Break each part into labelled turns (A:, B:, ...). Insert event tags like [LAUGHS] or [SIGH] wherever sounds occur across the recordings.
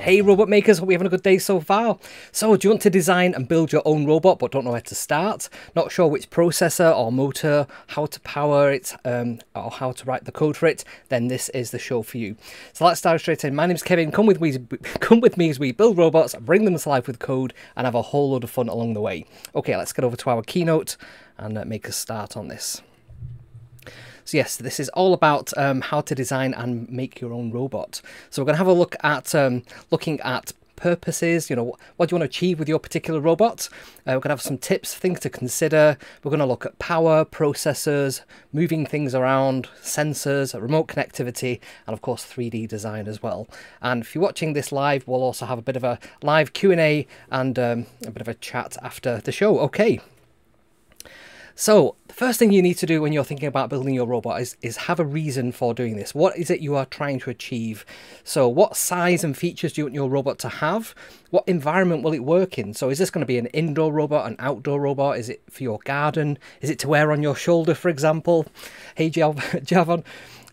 A: Hey robot makers, hope you're having a good day so far. So do you want to design and build your own robot but don't know where to start? Not sure which processor or motor, how to power it um, or how to write the code for it? Then this is the show for you. So let's start straight in. My name's Kevin, come with me, [LAUGHS] come with me as we build robots, bring them to life with code and have a whole load of fun along the way. Okay, let's get over to our keynote and uh, make a start on this. So yes, this is all about um, how to design and make your own robot. So we're going to have a look at um, looking at purposes, you know, what do you want to achieve with your particular robot. Uh, we're going to have some tips, things to consider. We're going to look at power, processors, moving things around, sensors, remote connectivity, and of course 3D design as well. And if you're watching this live, we'll also have a bit of a live Q&A and um, a bit of a chat after the show. Okay, so the first thing you need to do when you're thinking about building your robot is, is have a reason for doing this. What is it you are trying to achieve? So what size and features do you want your robot to have? What environment will it work in? So is this going to be an indoor robot, an outdoor robot? Is it for your garden? Is it to wear on your shoulder, for example? Hey, [LAUGHS] Javon.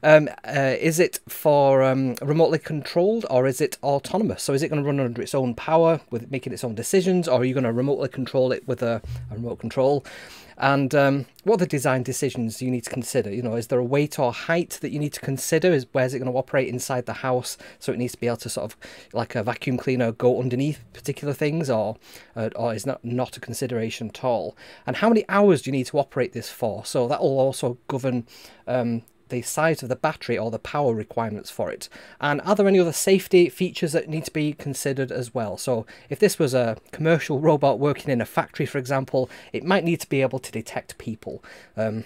A: Um, uh, is it for um, remotely controlled or is it autonomous? So is it going to run under its own power with making its own decisions or are you going to remotely control it with a, a remote control? And um, what are the design decisions you need to consider? You know, is there a weight or height that you need to consider? Is where's it going to operate inside the house? So it needs to be able to sort of, like a vacuum cleaner, go underneath particular things, or uh, or is not not a consideration at all? And how many hours do you need to operate this for? So that will also govern um, the size of the battery or the power requirements for it? And are there any other safety features that need to be considered as well? So if this was a commercial [LAUGHS] robot working in a factory, for example, it might need to be able to detect people. Um,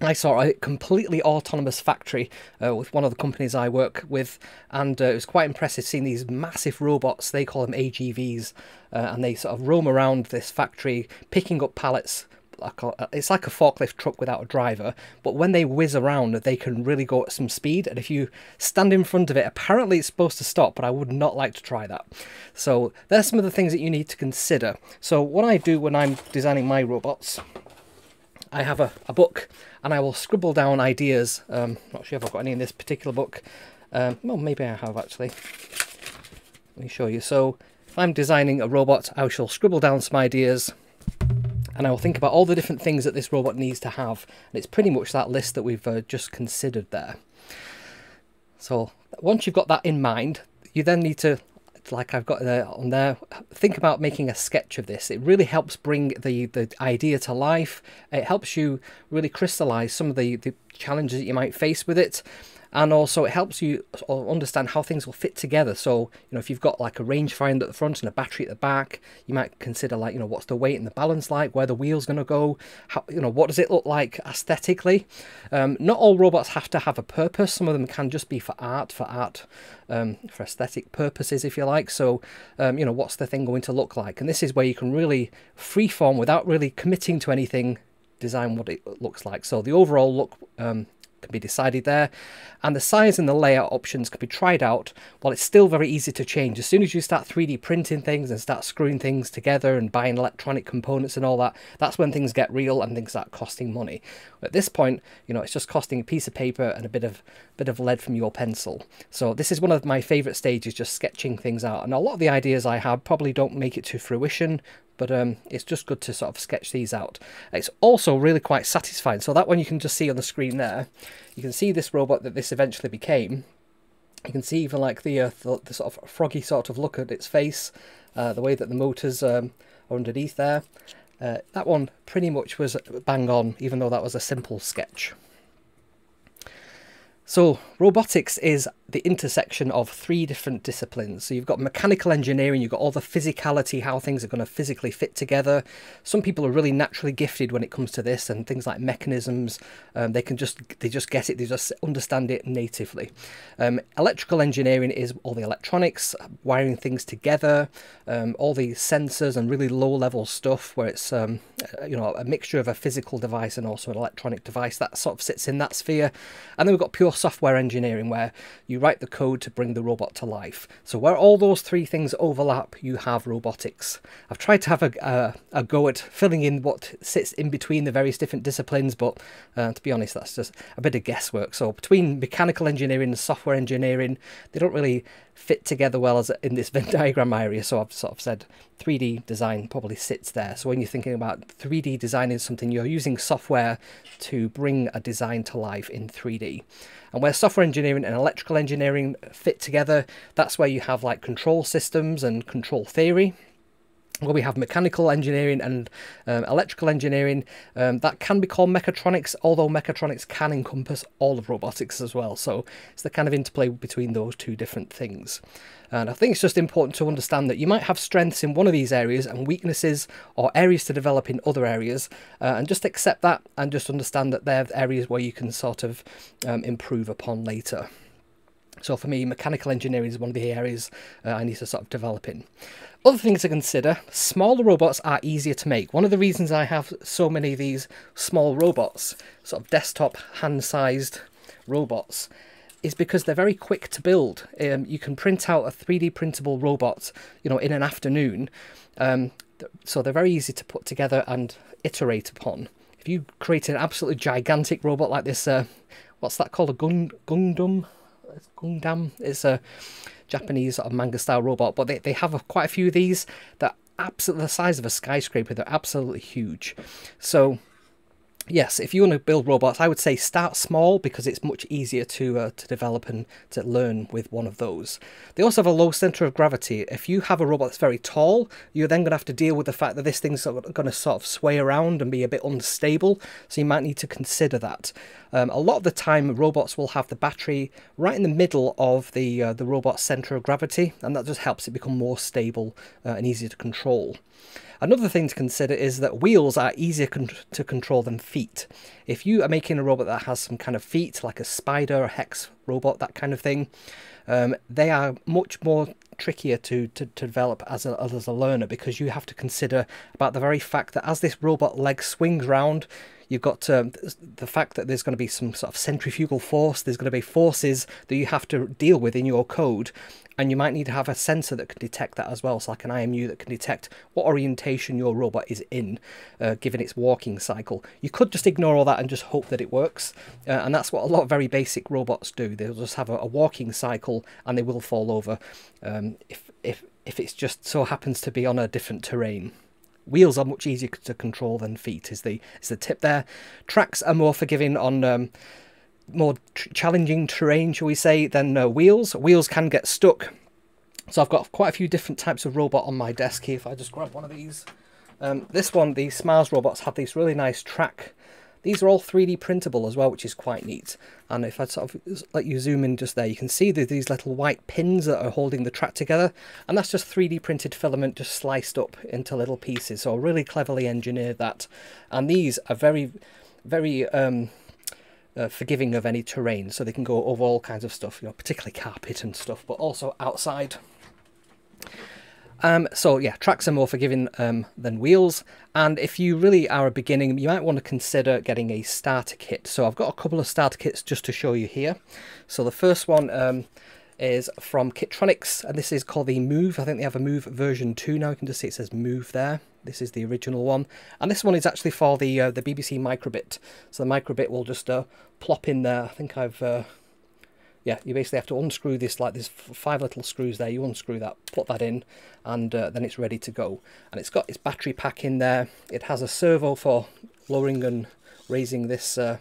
A: I saw a completely autonomous factory uh, with one of the companies I work with, and uh, it was quite impressive seeing these massive robots. They call them AGVs, uh, and they sort of roam around this factory, picking up pallets like a, it's like a forklift truck without a driver, but when they whiz around, they can really go at some speed. And if you stand in front of it, apparently it's supposed to stop, but I would not like to try that. So there's some of the things that you need to consider. So what I do when I'm designing my robots, I have a, a book and I will scribble down ideas. Um, not sure if I've got any in this particular book. Um, well, maybe I have actually. Let me show you. So if I'm designing a robot, I shall scribble down some ideas and I will think about all the different things that this robot needs to have. And it's pretty much that list that we've uh, just considered there. So once you've got that in mind, you then need to, like I've got there on there, think about making a sketch of this. It really helps bring the, the idea to life. It helps you really crystallize some of the, the challenges that you might face with it and also it helps you understand how things will fit together. So you know if you've got like a rangefinder at the front and a battery at the back you might consider like you know what's the weight and the balance like where the wheel's going to go how you know what does it look like aesthetically? Um, not all robots have to have a purpose. Some of them can just be for art for art um, for aesthetic purposes if you like. So um, you know what's the thing going to look like? And this is where you can really freeform without really committing to anything design what it looks like. So the overall look um, can be decided there. And the size and the layout options can be tried out while it's still very easy to change. As soon as you start 3D printing things and start screwing things together and buying electronic components and all that, that's when things get real and things start costing money. At this point, you know, it's just costing a piece of paper and a bit of bit of lead from your pencil. So this is one of my favorite stages, just sketching things out. And a lot of the ideas I have probably don't make it to fruition, but um, it's just good to sort of sketch these out. It's also really quite satisfying. So that one you can just see on the screen there, you can see this robot that this eventually became. You can see even like the, uh, the, the, sort of froggy sort of look at its face, uh, the way that the motors um, are underneath there. Uh, that one pretty much was bang on, even though that was a simple sketch. So robotics is the intersection of three different disciplines. So you've got mechanical engineering, you've got all the physicality, how things are going to physically fit together. Some people are really naturally gifted when it comes to this and things like mechanisms. Um, they can just they just get it, they just understand it natively. Um, electrical engineering is all the electronics, wiring things together, um, all the sensors and really low level stuff where it's um, uh, you know a mixture of a physical device and also an electronic device that sort of sits in that sphere. And then we've got pure software engineering where you write the code to bring the robot to life. So where all those three things overlap, you have robotics. I've tried to have a, a, go at filling in what sits in between the various different disciplines, but uh, to be honest, that's just a bit of guesswork. So between mechanical engineering and software engineering, they don't really fit together well as in this [LAUGHS] Venn diagram area. So I've sort of said 3D design probably sits there. So when you're thinking about 3D design is something you're using software to bring a design to life in 3D. And where software engineering and electrical engineering fit together, that's where you have like control systems and control theory where we have mechanical engineering and um, electrical engineering. Um, that can be called mechatronics, although mechatronics can encompass all of robotics as well. So it's the kind of interplay between those two different things. And I think it's just important to understand that you might have strengths in one of these areas and weaknesses or areas to develop in other areas, uh, and just accept that and just understand that they're areas where you can sort of um, improve upon later. So for me, mechanical engineering is one of the areas uh, I need to sort of develop in. Other things to consider, smaller robots are easier to make. One of the reasons I have so many of these small robots, sort of desktop hand-sized robots, is because they're very quick to build. Um, you can print out a 3D printable robot, you know, in an afternoon. Um, so they're very easy to put together and iterate upon. If you create an absolutely gigantic robot like this, uh, what's that called? A gun Gundam? Gundam? It's a Japanese sort of manga style robot, but they, they have a, quite a few of these that absolutely the size of a skyscraper. They're absolutely huge. So yes, if you want to build robots, I would say start small because it's much easier to uh, to develop and to learn with one of those. They also have a low center of gravity. If you have a robot that's very tall, you're then going to have to deal with the fact that this thing's going to sort of sway around and be a bit unstable. So you might need to consider that. Um, a lot of the time, robots will have the battery right in the middle of the uh, the robot's center of gravity, and that just helps it become more stable uh, and easier to control. Another thing to consider is that wheels are easier con to control than feet. If you are making a robot that has some kind of feet, like a spider, a hex robot, that kind of thing, um, they are much more trickier to, to, to develop as a, as a learner because you have to consider about the very fact that as this robot leg swings round, You've got the fact that there's going to be some sort of centrifugal force, there's going to be forces that you have to deal with in your code, and you might need to have a sensor that can detect that as well, so like an IMU that can detect what orientation your robot is in, uh, given its walking cycle. You could just ignore all that and just hope that it works, uh, and that's what a lot of very basic robots do. They'll just have a, a walking cycle and they will fall over um, if, if, if it just so happens to be on a different terrain. Wheels are much easier to control than feet is the is the tip there. Tracks are more forgiving on um, more challenging terrain, shall we say, than uh, wheels. Wheels can get stuck. So I've got quite a few different types of robot on my desk here. If I just grab one of these. Um, this one, the SMARS robots, have this really nice track these are all 3D printable as well, which is quite neat. And if I sort of let you zoom in just there, you can see that these little white pins that are holding the track together. And that's just 3D printed filament just sliced up into little pieces. So really cleverly engineered that. And these are very, very... Um, uh, forgiving of any terrain, so they can go over all kinds of stuff, you know, particularly carpet and stuff, but also outside. Um, so yeah, tracks are more forgiving um, than wheels. And if you really are a beginning, you might want to consider getting a starter kit. So I've got a couple of starter kits just to show you here. So the first one um, is from Kitronics, and this is called the Move. I think they have a Move version 2 now. You can just see it says Move there. This is the original one. And this one is actually for the uh, the BBC Microbit. So the Microbit will just uh, plop in there. I think I've... Uh, yeah, you basically have to unscrew this, like there's five little screws there, you unscrew that, put that in, and uh, then it's ready to go. And it's got its battery pack in there, it has a servo for lowering and raising this uh,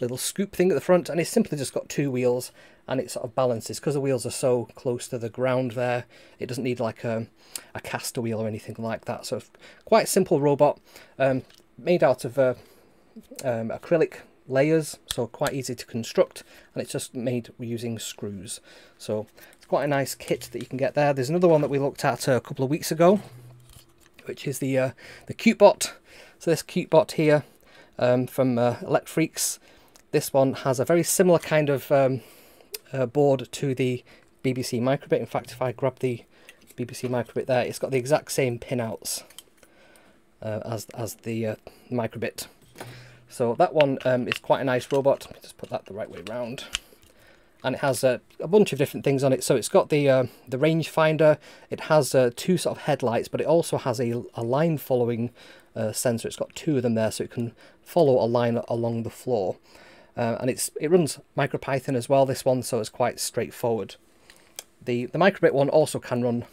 A: little scoop thing at the front, and it's simply just got two wheels, and it sort of balances, because the wheels are so close to the ground there, it doesn't need like a, a caster wheel or anything like that, so quite simple robot, um, made out of uh, um, acrylic layers, so quite easy to construct, and it's just made using screws. So it's quite a nice kit that you can get there. There's another one that we looked at a couple of weeks ago, which is the uh, the CuteBot. So this CuteBot here um, from uh, Elecfreaks, this one has a very similar kind of um, uh, board to the BBC Microbit. In fact, if I grab the BBC Microbit there, it's got the exact same pinouts uh, as, as the uh, Microbit. So that one um, is quite a nice robot. Just put that the right way around. And it has uh, a bunch of different things on it. So it's got the uh, the rangefinder. It has uh, two sort of headlights, but it also has a, a line following uh, sensor. It's got two of them there, so it can follow a line along the floor. Uh, and it's it runs MicroPython as well, this one, so it's quite straightforward. the, the microbit one also can run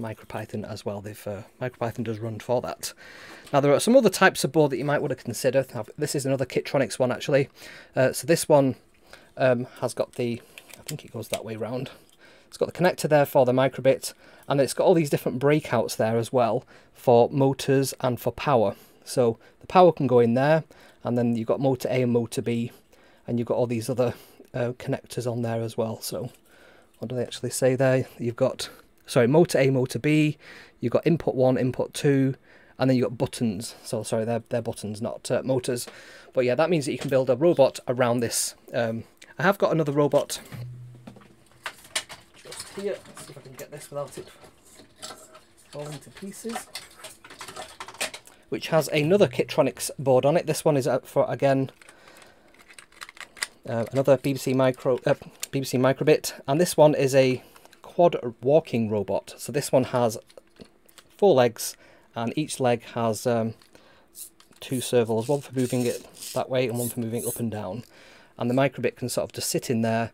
A: MicroPython as well. They've, uh, MicroPython does run for that. Now there are some other types of board that you might want to consider. This is another Kitronics one actually. Uh, so this one um, has got the, I think it goes that way round. It's got the connector there for the microbit and it's got all these different breakouts there as well for motors and for power. So the power can go in there and then you've got motor A and motor B and you've got all these other uh, connectors on there as well. So what do they actually say there? You've got, sorry, motor A, motor B, you've got input 1, input 2, and then you've got buttons. So sorry, they're, they're buttons, not uh, motors. But yeah, that means that you can build a robot around this. Um, I have got another robot just here. Let's see if I can get this without it falling to pieces. Which has another Kitronics board on it. This one is for, again, uh, another BBC Micro uh, BBC Microbit, and this one is a quad walking robot. So this one has four legs, and each leg has um, two servos, one for moving it that way and one for moving up and down. And the Microbit can sort of just sit in there,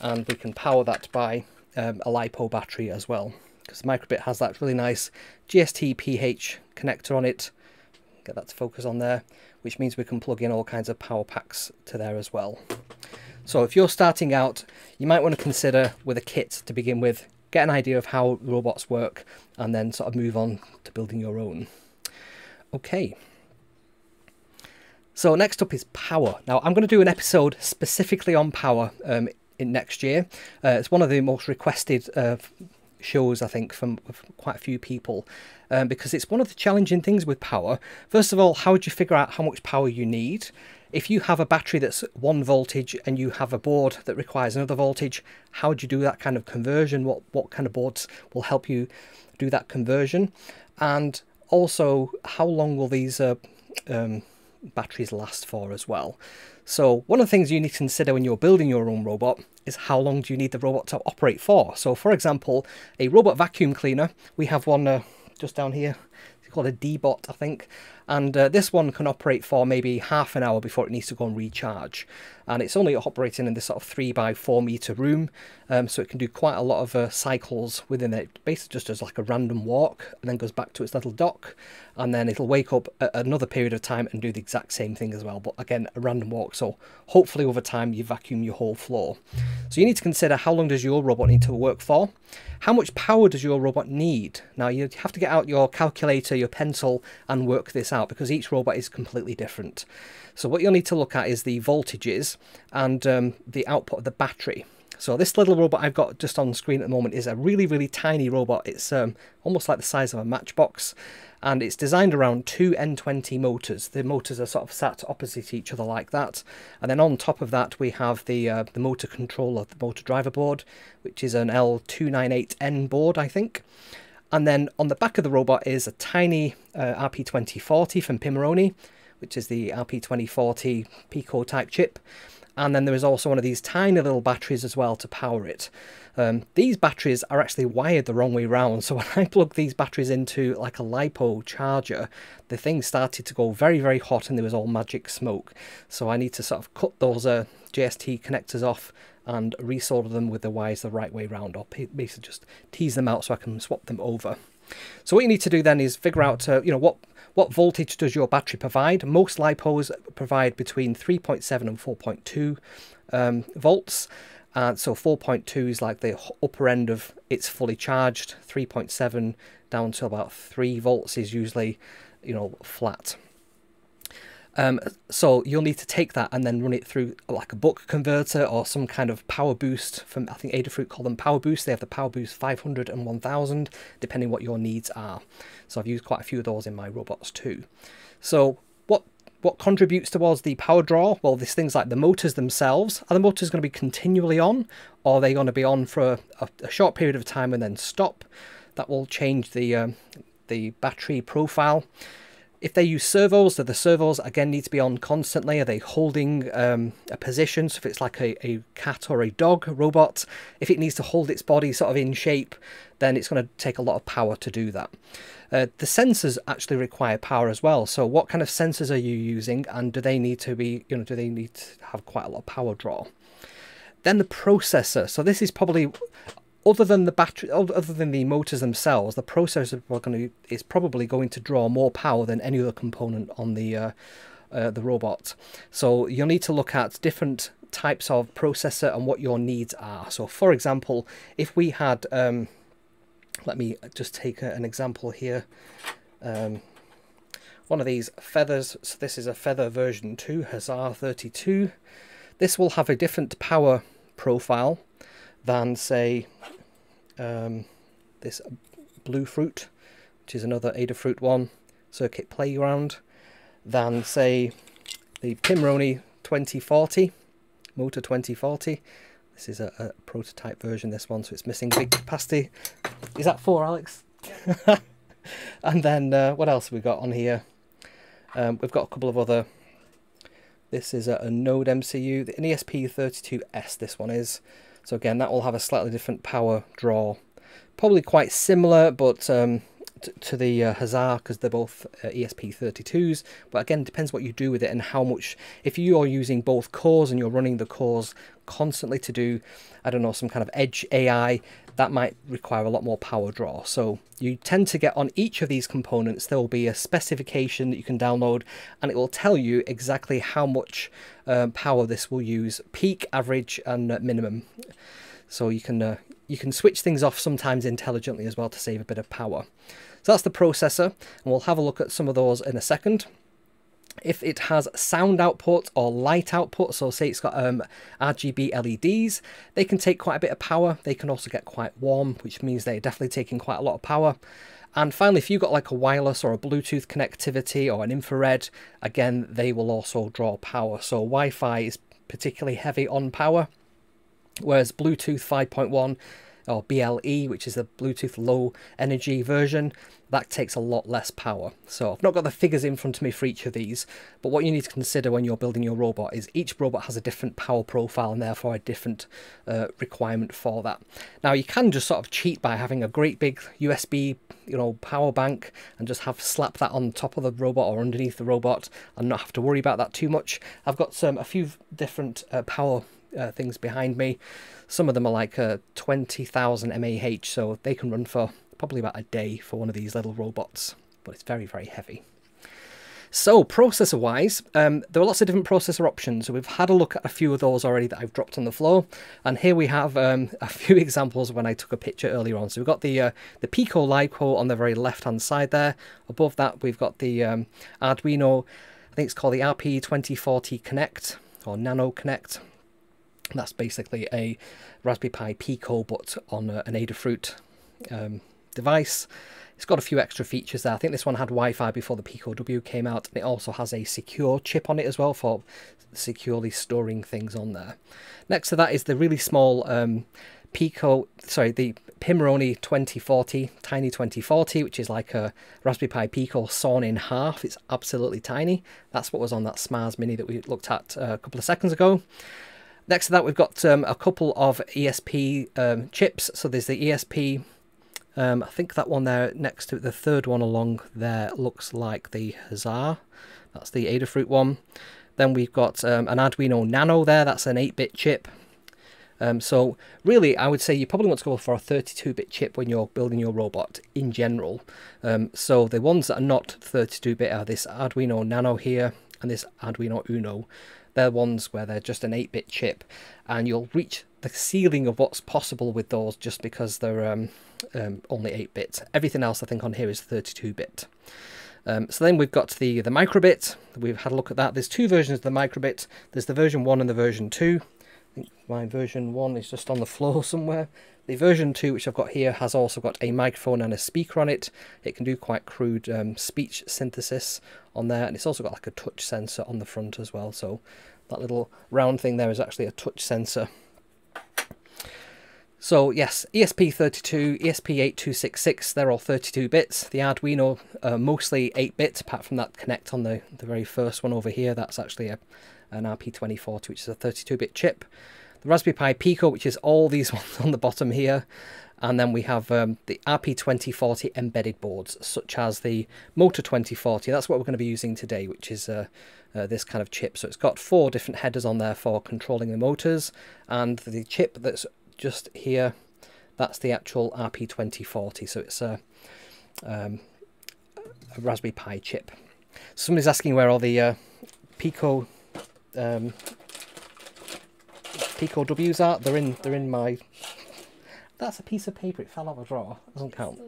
A: and we can power that by um, a LiPo battery as well. Because the Microbit has that really nice JST PH connector on it. Get that to focus on there which means we can plug in all kinds of power packs to there as well. So if you're starting out, you might want to consider with a kit to begin with, get an idea of how robots work, and then sort of move on to building your own. Okay. So next up is power. Now I'm going to do an episode specifically on power um, in next year. Uh, it's one of the most requested uh, shows, I think, from quite a few people, um, because it's one of the challenging things with power. First of all, how would you figure out how much power you need? If you have a battery that's one voltage and you have a board that requires another voltage, how would you do that kind of conversion? What, what kind of boards will help you do that conversion? And also, how long will these uh, um, batteries last for as well? So one of the things you need to consider when you're building your own robot is how long do you need the robot to operate for. So for example, a robot vacuum cleaner, we have one uh, just down here, it's called a Deebot I think, and uh, this one can operate for maybe half an hour before it needs to go and recharge. And it's only operating in this sort of 3 by 4 meter room um, so it can do quite a lot of uh, cycles within it. Basically just as like a random walk and then goes back to its little dock. And then it'll wake up at another period of time and do the exact same thing as well but again a random walk. So hopefully over time you vacuum your whole floor. So you need to consider how long does your robot need to work for? How much power does your robot need? Now you have to get out your calculator your pencil and work this out because each robot is completely different so what you'll need to look at is the voltages and um, the output of the battery. So this little robot I've got just on screen at the moment is a really, really tiny robot. It's um, almost like the size of a matchbox and it's designed around two N20 motors. The motors are sort of sat opposite each other like that. And then on top of that we have the, uh, the motor controller, the motor driver board, which is an L298N board, I think. And then on the back of the robot is a tiny uh, RP2040 from Pimoroni, which is the RP2040 Pico type chip. And then there is also one of these tiny little batteries as well to power it. Um, these batteries are actually wired the wrong way round. So [LAUGHS] when I plugged these batteries into like a LiPo charger, the thing started to go very, very hot and there was all magic smoke. So I need to sort of cut those uh, JST connectors off and resolder them with the wires the right way round or basically just tease them out so I can swap them over. So what you need to do then is figure out, uh, you know, what what voltage does your battery provide? Most LiPos provide between 3.7 and 4.2 um, volts. Uh, so 4.2 is like the upper end of it's fully charged. 3.7 down to about 3 volts is usually, you know, flat. Um, so you'll need to take that and then run it through like a buck converter or some kind of power boost from I think Adafruit call them power boost. They have the power boost 500 and 1000 depending what your needs are. So I've used quite a few of those in my robots too. So what what contributes towards the power draw? Well, there's things like the motors themselves. Are the motors going to be continually on or are they going to be on for a, a short period of time and then stop? That will change the uh, the battery profile. If they use servos, do the servos again need to be on constantly. Are they holding um, a position? So if it's like a, a cat or a dog robot, if it needs to hold its body sort of in shape, then it's going to take a lot of power to do that. Uh, the sensors actually require power as well. So what kind of sensors are you using and do they need to be, you know, do they need to have quite a lot of power draw? Then the processor. So this is probably other than the battery, other than the motors themselves, the processor to, is probably going to draw more power than any other component on the uh, uh, the robot. So you'll need to look at different types of processor and what your needs are. So for example, if we had, um, let me just take an example here. Um, one of these feathers, so this is a feather version 2, Huzzah 32. This will have a different power profile than say um, this Bluefruit, which is another Adafruit one, circuit playground, than say the Pimoroni 2040, Motor 2040. This is a, a, prototype version, this one, so it's missing big capacity. Is that four, Alex? [LAUGHS] and then uh, what else we got on here? Um, we've got a couple of other. This is a, a Node MCU, the ESP32S. This one is. So again, that will have a slightly different power draw. Probably quite similar, but um, to the uh, Huzzah because they're both uh, ESP32s. But again, depends what you do with it and how much. If you are using both cores and you're running the cores constantly to do, I don't know, some kind of edge AI, that might require a lot more power draw. So you tend to get on each of these components, there will be a specification that you can download and it will tell you exactly how much um, power this will use, peak, average and uh, minimum. So you can uh, you can switch things off sometimes intelligently as well to save a bit of power. So that's the processor, and we'll have a look at some of those in a second. If it has sound output or light output, so say it's got um, RGB LEDs, they can take quite a bit of power. They can also get quite warm, which means they're definitely taking quite a lot of power. And finally, if you've got like a wireless or a Bluetooth connectivity or an infrared, again, they will also draw power. So Wi-Fi is particularly heavy on power whereas Bluetooth 5.1 or BLE, which is the Bluetooth low energy version, that takes a lot less power. So I've not got the figures in front of me for each of these, but what you need to consider when you're building your robot is each robot has a different power profile and therefore a different uh, requirement for that. Now you can just sort of cheat by having a great big USB you know power bank and just have slap that on top of the robot or underneath the robot and not have to worry about that too much. I've got some a few different uh, power uh, things behind me. Some of them are like uh, 20,000 mAh, so they can run for probably about a day for one of these little robots, but it's very, very heavy. So processor wise, um, there are lots of different processor options. So we've had a look at a few of those already that I've dropped on the floor. And here we have um, [LAUGHS] a few examples when I took a picture earlier on. So we've got the uh, the Pico LiPo on the very left hand side there. Above that we've got the um, Arduino, I think it's called the RP2040 Connect or Nano Connect. That's basically a Raspberry Pi Pico, but on a, an Adafruit um, device. It's got a few extra features there. I think this one had Wi-Fi before the Pico W came out, and it also has a secure chip on it as well for securely storing things on there. Next to that is the really small um, Pico, sorry, the Pimoroni 2040, Tiny 2040, which is like a Raspberry Pi Pico sawn in half. It's absolutely tiny. That's what was on that SMARS Mini that we looked at uh, a couple of seconds ago. Next to that, we've got um, a couple of ESP um, chips. So there's the ESP, um, I think that one there next to it, the third one along there looks like the Huzzah. That's the Adafruit one. Then we've got um, an Arduino Nano there, that's an 8-bit chip. Um, so really, I would say you probably want to go for a 32-bit chip when you're building your robot in general. Um, so the ones that are not 32-bit are this Arduino Nano here and this Arduino Uno. They're ones where they're just an 8-bit chip and you'll reach the ceiling of what's possible with those just because they're um, um, only 8-bit. Everything else I think on here is 32-bit. Um, so then we've got the, the microbit. We've had a look at that. There's two versions of the microbit. There's the version 1 and the version 2. I think my version 1 is just on the floor [LAUGHS] somewhere. The version 2, which I've got here, has also got a microphone and a speaker on it. It can do quite crude um, speech synthesis on there, and it's also got like a touch sensor on the front as well. So that little round thing there is actually a touch sensor. So yes, ESP32, ESP8266, they're all 32 bits. The Arduino uh, mostly 8 bits, apart from that Connect on the, the very first one over here. That's actually a, an RP2040, which is a 32-bit chip the Raspberry Pi Pico, which is all these [LAUGHS] ones on the bottom here. And then we have um, the RP2040 embedded boards, such as the Motor 2040. That's what we're going to be using today, which is uh, uh, this kind of chip. So it's got four different headers on there for controlling the motors. And the chip that's just here That's the actual RP2040, so it's a, um, a Raspberry Pi chip. Somebody's asking where all the uh, Pico um, Pico W's are. They're in. They're in my. That's a piece of paper. It fell off a drawer. Doesn't count.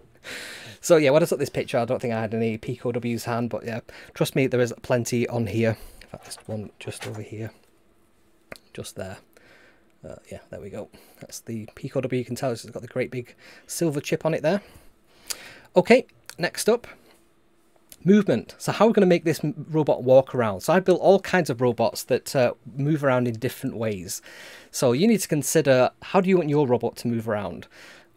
A: [LAUGHS] so yeah, when I took this picture, I don't think I had any Pico W's hand, but yeah, trust me, there is plenty on here. In fact, there's one just over here, just there. Uh, yeah, there we go. That's the Pico W. You can tell it's got the great big silver chip on it there. Okay, next up, movement. So how are we going to make this robot walk around? So I built all kinds of robots that uh, move around in different ways. So you need to consider how do you want your robot to move around?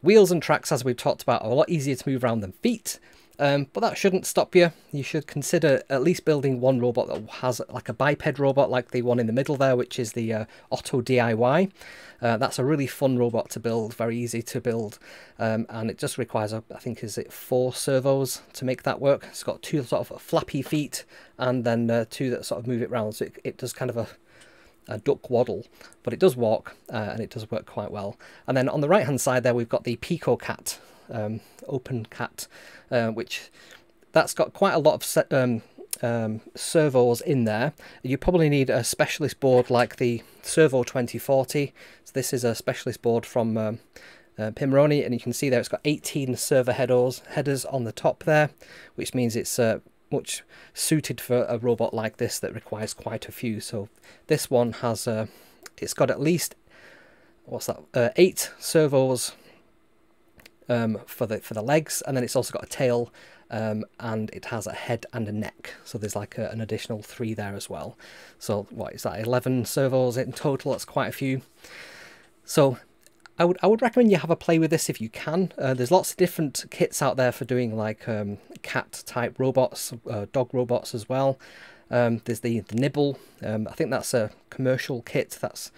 A: Wheels and tracks, as we've talked about, are a lot easier to move around than feet. Um, but that shouldn't stop you. You should consider at least building one robot that has like a biped robot like the one in the middle there, which is the uh, Otto DIY. Uh, that's a really fun robot to build, very easy to build, um, and it just requires, I think, is it four servos to make that work. It's got two sort of flappy feet and then uh, two that sort of move it around, so it, it does kind of a a duck waddle, but it does walk uh, and it does work quite well. And then on the right hand side there, we've got the Pico Cat, um, Open Cat, uh, which that's got quite a lot of set, um, um, servos in there. You probably need a specialist board like the Servo 2040. So this is a specialist board from um, uh, Pimoroni, and you can see there it's got 18 server headers headers on the top there, which means it's uh, much suited for a robot like this that requires quite a few. So this one has uh, it's got at least what's that uh, eight servos um, for the for the legs, and then it's also got a tail, um, and it has a head and a neck. So there's like a, an additional three there as well. So what is that? Eleven servos in total. That's quite a few. So I would I would recommend you have a play with this if you can. Uh, there's lots of different kits out there for doing like um, cat type robots, uh, dog robots as well. Um, there's the, the Nybble. Um, I think that's a commercial kit. That's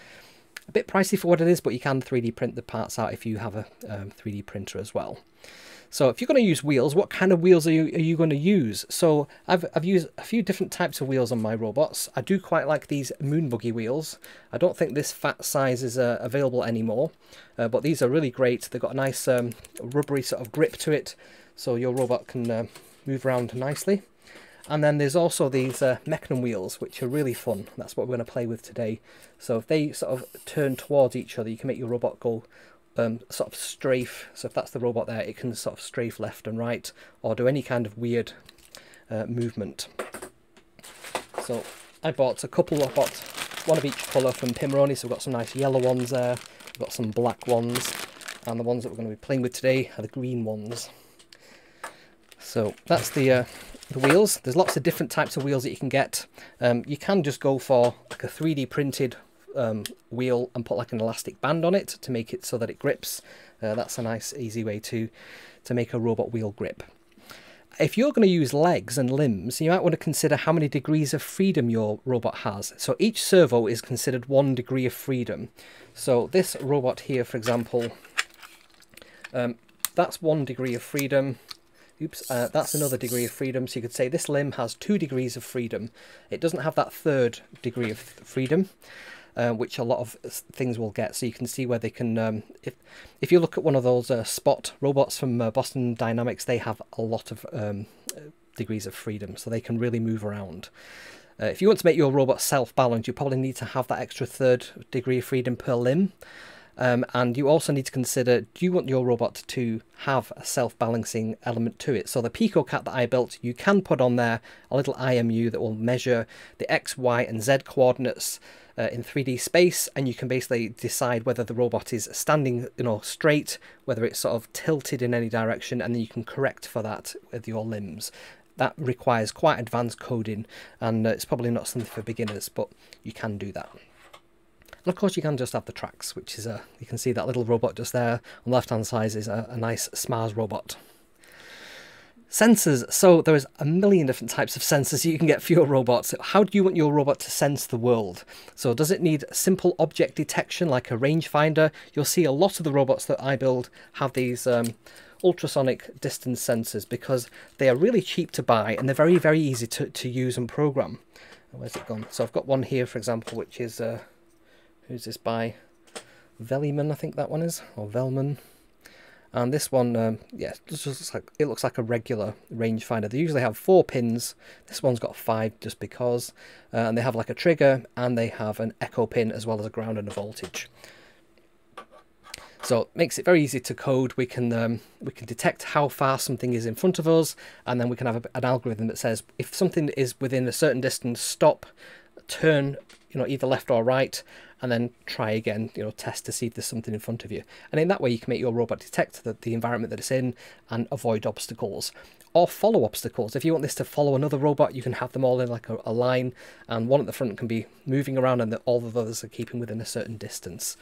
A: a bit pricey for what it is, but you can 3D print the parts out if you have a um, 3D printer as well. So if you're going to use wheels, what kind of wheels are you, are you going to use? So I've, I've used a few different types of wheels on my robots. I do quite like these moon buggy wheels. I don't think this fat size is uh, available anymore, uh, but these are really great. They've got a nice um, rubbery sort of grip to it, so your robot can uh, move around nicely. And then there's also these uh, Mecanum wheels, which are really fun. That's what we're going to play with today. So if they sort of turn towards each other, you can make your robot go um, sort of strafe. So if that's the robot there, it can sort of strafe left and right, or do any kind of weird uh, movement. So I bought a couple, I bought one of each colour from Pimoroni, so we've got some nice yellow ones there, we've got some black ones, and the ones that we're going to be playing with today are the green ones. So that's the uh, the wheels. There's lots of different types of wheels that you can get. Um, you can just go for like a 3D printed um, wheel and put like an elastic band on it to make it so that it grips. Uh, that's a nice easy way to, to make a robot wheel grip. If you're going to use legs and limbs, you might want to consider how many degrees of freedom your robot has. So each servo is considered one degree of freedom. So this robot here, for example, um, that's one degree of freedom. Oops, uh, that's another degree of freedom. So you could say this limb has two degrees of freedom. It doesn't have that third degree of freedom, uh, which a lot of things will get. So you can see where they can, um, if, if you look at one of those uh, spot robots from uh, Boston Dynamics, they have a lot of um, degrees of freedom. So they can really move around. Uh, if you want to make your robot self-balanced, you probably need to have that extra third degree of freedom per limb. Um, and you also need to consider, do you want your robot to have a self-balancing element to it? So the Pico Cat that I built, you can put on there a little IMU that will measure the X, Y and Z coordinates uh, in 3D space and you can basically decide whether the robot is standing you know straight, whether it's sort of tilted in any direction and then you can correct for that with your limbs. That requires quite advanced coding and uh, it's probably not something for beginners but you can do that. And of course you can just have the tracks, which is a, you can see that little robot just there on the left hand side is a, a nice SMARS robot. Sensors. So there's a million different types of sensors you can get for your robots. How do you want your robot to sense the world? So does it need simple object detection like a rangefinder? You'll see a lot of the robots that I build have these um, ultrasonic distance sensors because they are really cheap to buy and they're very, very easy to, to use and program. Where's it gone? So I've got one here, for example, which is, uh, who's this by? Veliman, I think that one is, or Velman. And this one, um, yeah, just looks like it looks like a regular rangefinder. They usually have four pins. This one's got five just because, uh, and they have like a trigger and they have an echo pin as well as a ground and a voltage. So it makes it very easy to code. We can um, we can detect how far something is in front of us, and then we can have a, an algorithm that says if something is within a certain distance, stop, turn, you know, either left or right, and then try again, you know, test to see if there's something in front of you. And in that way, you can make your robot detect the, the environment that it's in and avoid obstacles or follow obstacles. If you want this to follow another robot, you can have them all in like a, a line, and one at the front can be moving around, and the, all the others are keeping within a certain distance.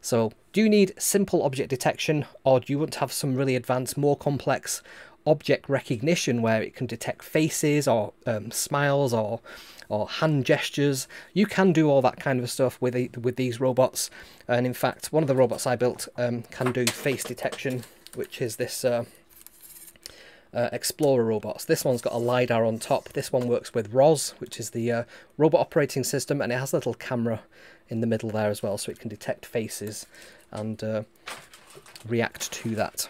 A: So, do you need simple object detection, or do you want to have some really advanced, more complex object recognition where it can detect faces or um, smiles or or hand gestures. You can do all that kind of stuff with with these robots. And in fact, one of the robots I built um, can do face detection, which is this uh, uh, Explorer robots. This one's got a LiDAR on top. This one works with ROS, which is the uh, robot operating system, and it has a little camera in the middle there as well, so it can detect faces and uh, react to that.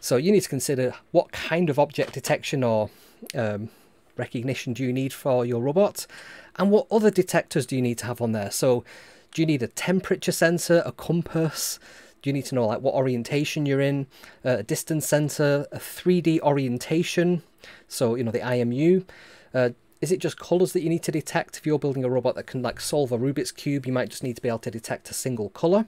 A: So you need to consider what kind of object detection or um, recognition do you need for your robot and what other detectors do you need to have on there. So do you need a temperature sensor a compass? Do you need to know like what orientation you're in? Uh, a distance sensor a 3d orientation? So you know the imu uh, is it just colors that you need to detect? If you're building a robot that can like solve a rubik's cube you might just need to be able to detect a single color.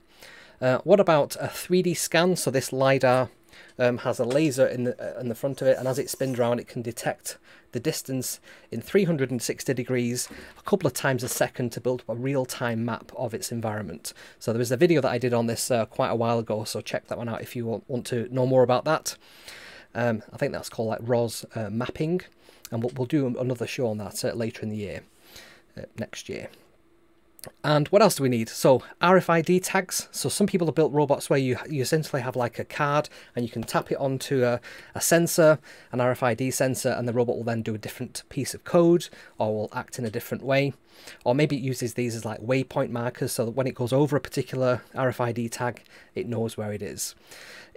A: Uh, what about a 3d scan? So this lidar um, has a laser in the, uh, in the front of it and as it spins around it can detect the distance in 360 degrees a couple of times a second to build a real-time map of its environment. So there was a video that I did on this uh, quite a while ago, so check that one out if you want to know more about that. Um, I think that's called like ROS uh, mapping, and we'll, we'll, do another show on that uh, later in the year, uh, next year. And what else do we need? So RFID tags. So some people have built robots where you, you essentially have like a card and you can tap it onto a, a sensor, an RFID sensor, and the robot will then do a different piece of code or will act in a different way. Or maybe it uses these as like waypoint markers so that when it goes over a particular RFID tag, it knows where it is.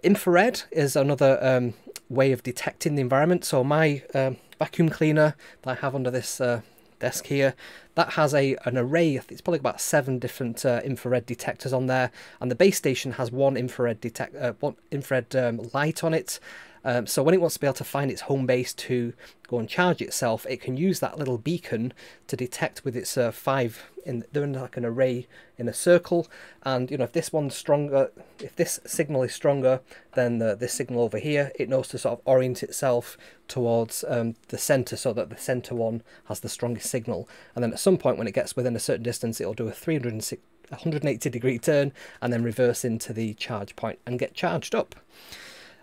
A: Infrared is another um, way of detecting the environment. So my um, vacuum cleaner that I have under this uh, desk here. That has a an array, it's probably about seven different uh, infrared detectors on there, and the base station has one infrared detect, uh, one infrared um, light on it. Um, so when it wants to be able to find its home base to go and charge itself, it can use that little beacon to detect with its uh, five in they're in like an array in a circle. And you know if this one's stronger if this signal is stronger than the, this signal over here it knows to sort of orient itself towards um, the center so that the center one has the strongest signal. And then at some point when it gets within a certain distance it'll do a 360 180 degree turn and then reverse into the charge point and get charged up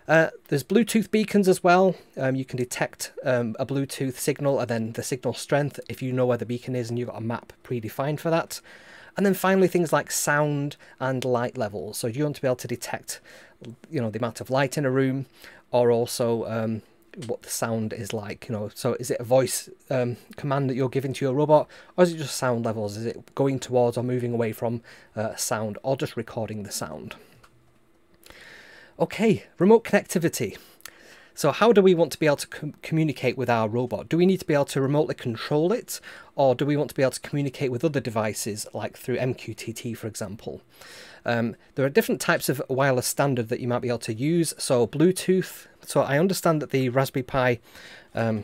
A: uh, there's Bluetooth beacons as well. Um, you can detect um, a Bluetooth signal and then the signal strength if you know where the beacon is and you've got a map predefined for that. And then finally things like sound and light levels. So you want to be able to detect you know the amount of light in a room or also um, what the sound is like you know so is it a voice um, command that you're giving to your robot or is it just sound levels is it going towards or moving away from uh, sound or just recording the sound Okay, remote connectivity. So how do we want to be able to com communicate with our robot? Do we need to be able to remotely control it or do we want to be able to communicate with other devices like through MQTT for example? Um, there are different types of wireless standard that you might be able to use. So Bluetooth, so I understand that the Raspberry Pi um,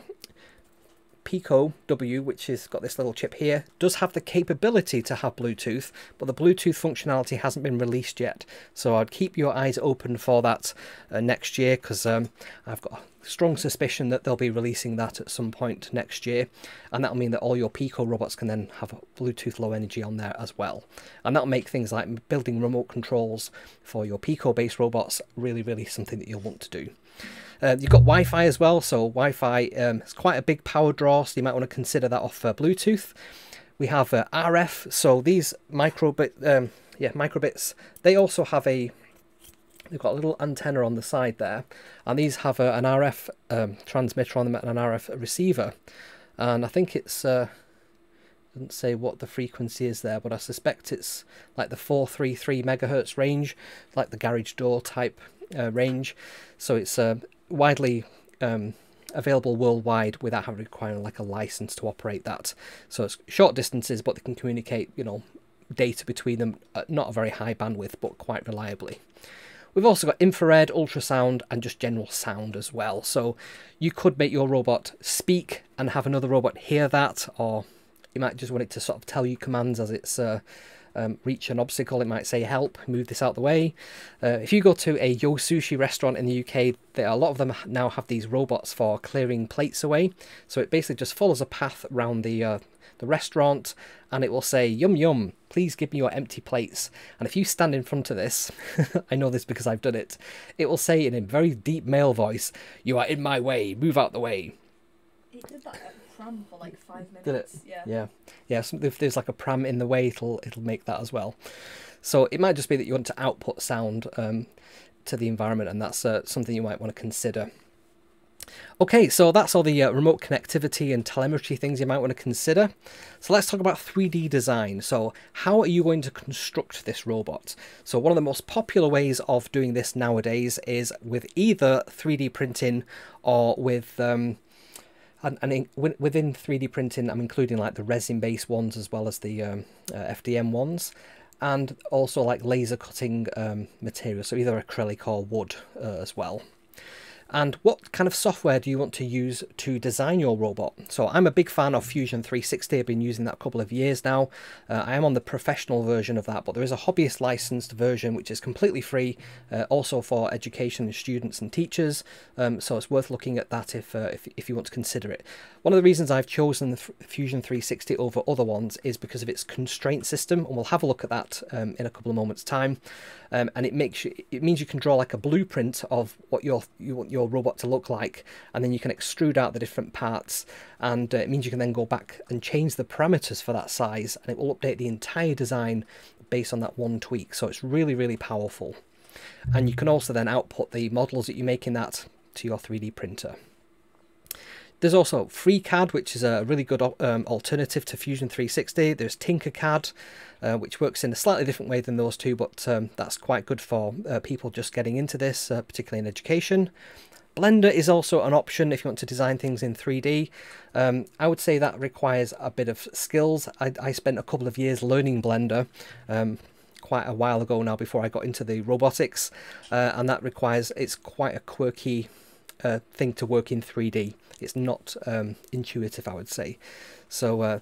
A: Pico W, which has got this little chip here, does have the capability to have Bluetooth, but the Bluetooth functionality hasn't been released yet. So I'd keep your eyes open for that uh, next year because um, I've got a strong suspicion that they'll be releasing that at some point next year. And that'll mean that all your Pico robots can then have Bluetooth low energy on there as well. And that'll make things like building remote controls for your Pico based robots really, really something that you'll want to do. Uh, you've got Wi-Fi as well, so Wi-Fi um, is quite a big power draw, so you might want to consider that off uh, Bluetooth. We have uh, RF, so these microbit, um, yeah, microbits, they also have a, they've got a little antenna on the side there, and these have uh, an RF um, transmitter on them and an RF receiver, and I think it's uh, doesn't say what the frequency is there, but I suspect it's like the 433 megahertz range, like the garage door type uh, range. So it's uh, widely um, available worldwide without having requiring like a license to operate that. So it's short distances, but they can communicate, you know, data between them at not a very high bandwidth, but quite reliably. We've also got infrared, ultrasound, and just general sound as well. So you could make your robot speak and have another robot hear that, or you might just want it to sort of tell you commands as it's uh, um, reach an obstacle. It might say help, move this out the way. Uh, if you go to a Yo Sushi restaurant in the UK, there, are a lot of them now have these robots for clearing plates away. So it basically just follows a path around the uh, the restaurant and it will say yum yum please give me your empty plates and if you stand in front of this [LAUGHS] i know this because i've done it it will say in a very deep male voice you are in my way move out the way
B: It did that at pram for like five minutes.
A: did it
B: Yeah.
A: yeah yeah so if there's like a pram in the way it'll it'll make that as well so it might just be that you want to output sound um, to the environment and that's uh, something you might want to consider Okay, so that's all the uh, remote connectivity and telemetry things you might want to consider. So let's talk about 3D design. So how are you going to construct this robot? So one of the most popular ways of doing this nowadays is with either 3D printing or with um, and, and in, within 3D printing, I'm including like the resin-based ones as well as the um, uh, FDM ones, and also like laser cutting um, material, so either acrylic or wood uh, as well. And what kind of software do you want to use to design your robot? So I'm a big fan of Fusion 360. I've been using that a couple of years now. Uh, I am on the professional version of that, but there is a hobbyist licensed version which is completely free, uh, also for education students and teachers. Um, so it's worth looking at that if, uh, if if you want to consider it. One of the reasons I've chosen the Fusion 360 over other ones is because of its constraint system, and we'll have a look at that um, in a couple of moments' time. Um, and it makes you, it means you can draw like a blueprint of what your you want your robot to look like, and then you can extrude out the different parts, and uh, it means you can then go back and change the parameters for that size, and it will update the entire design based on that one tweak. So it's really really powerful, and you can also then output the models that you make in that to your 3D printer. There's also FreeCAD, which is a really good um, alternative to Fusion 360. There's Tinkercad, uh, which works in a slightly different way than those two, but um, that's quite good for uh, people just getting into this, uh, particularly in education. Blender is also an option if you want to design things in 3D. Um, I would say that requires a bit of skills. I, I spent a couple of years learning Blender. Um, quite a while ago now before I got into the robotics uh, and that requires it's quite a quirky thing to work in 3D it's not um, intuitive I would say. So uh,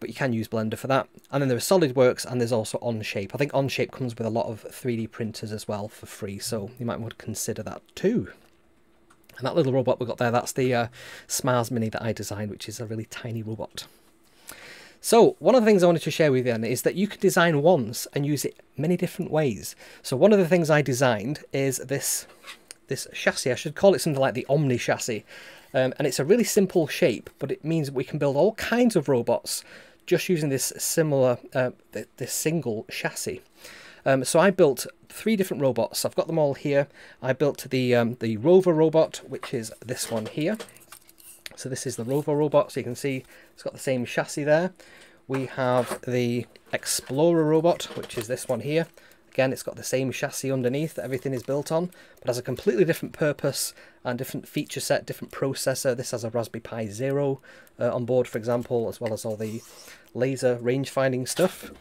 A: but you can use Blender for that. And then there are SolidWorks and there's also Onshape. I think Onshape comes with a lot of 3D printers as well for free so you might want to consider that too. And that little robot we got there that's the uh, SMARS Mini that I designed which is a really tiny robot. So one of the things I wanted to share with you then is that you can design once and use it many different ways. So one of the things I designed is this this chassis. I should call it something like the Omni chassis. Um, and it's a really simple shape, but it means we can build all kinds of robots just using this similar, uh, th this single chassis. Um, so I built three different robots. I've got them all here. I built the um, the rover robot, which is this one here. So this is the rover robot. So you can see it's got the same chassis there. We have the explorer robot, which is this one here. Again, it's got the same chassis underneath that everything is built on, but has a completely different purpose and different feature set, different processor. This has a Raspberry Pi Zero uh, on board, for example, as well as all the laser range finding stuff.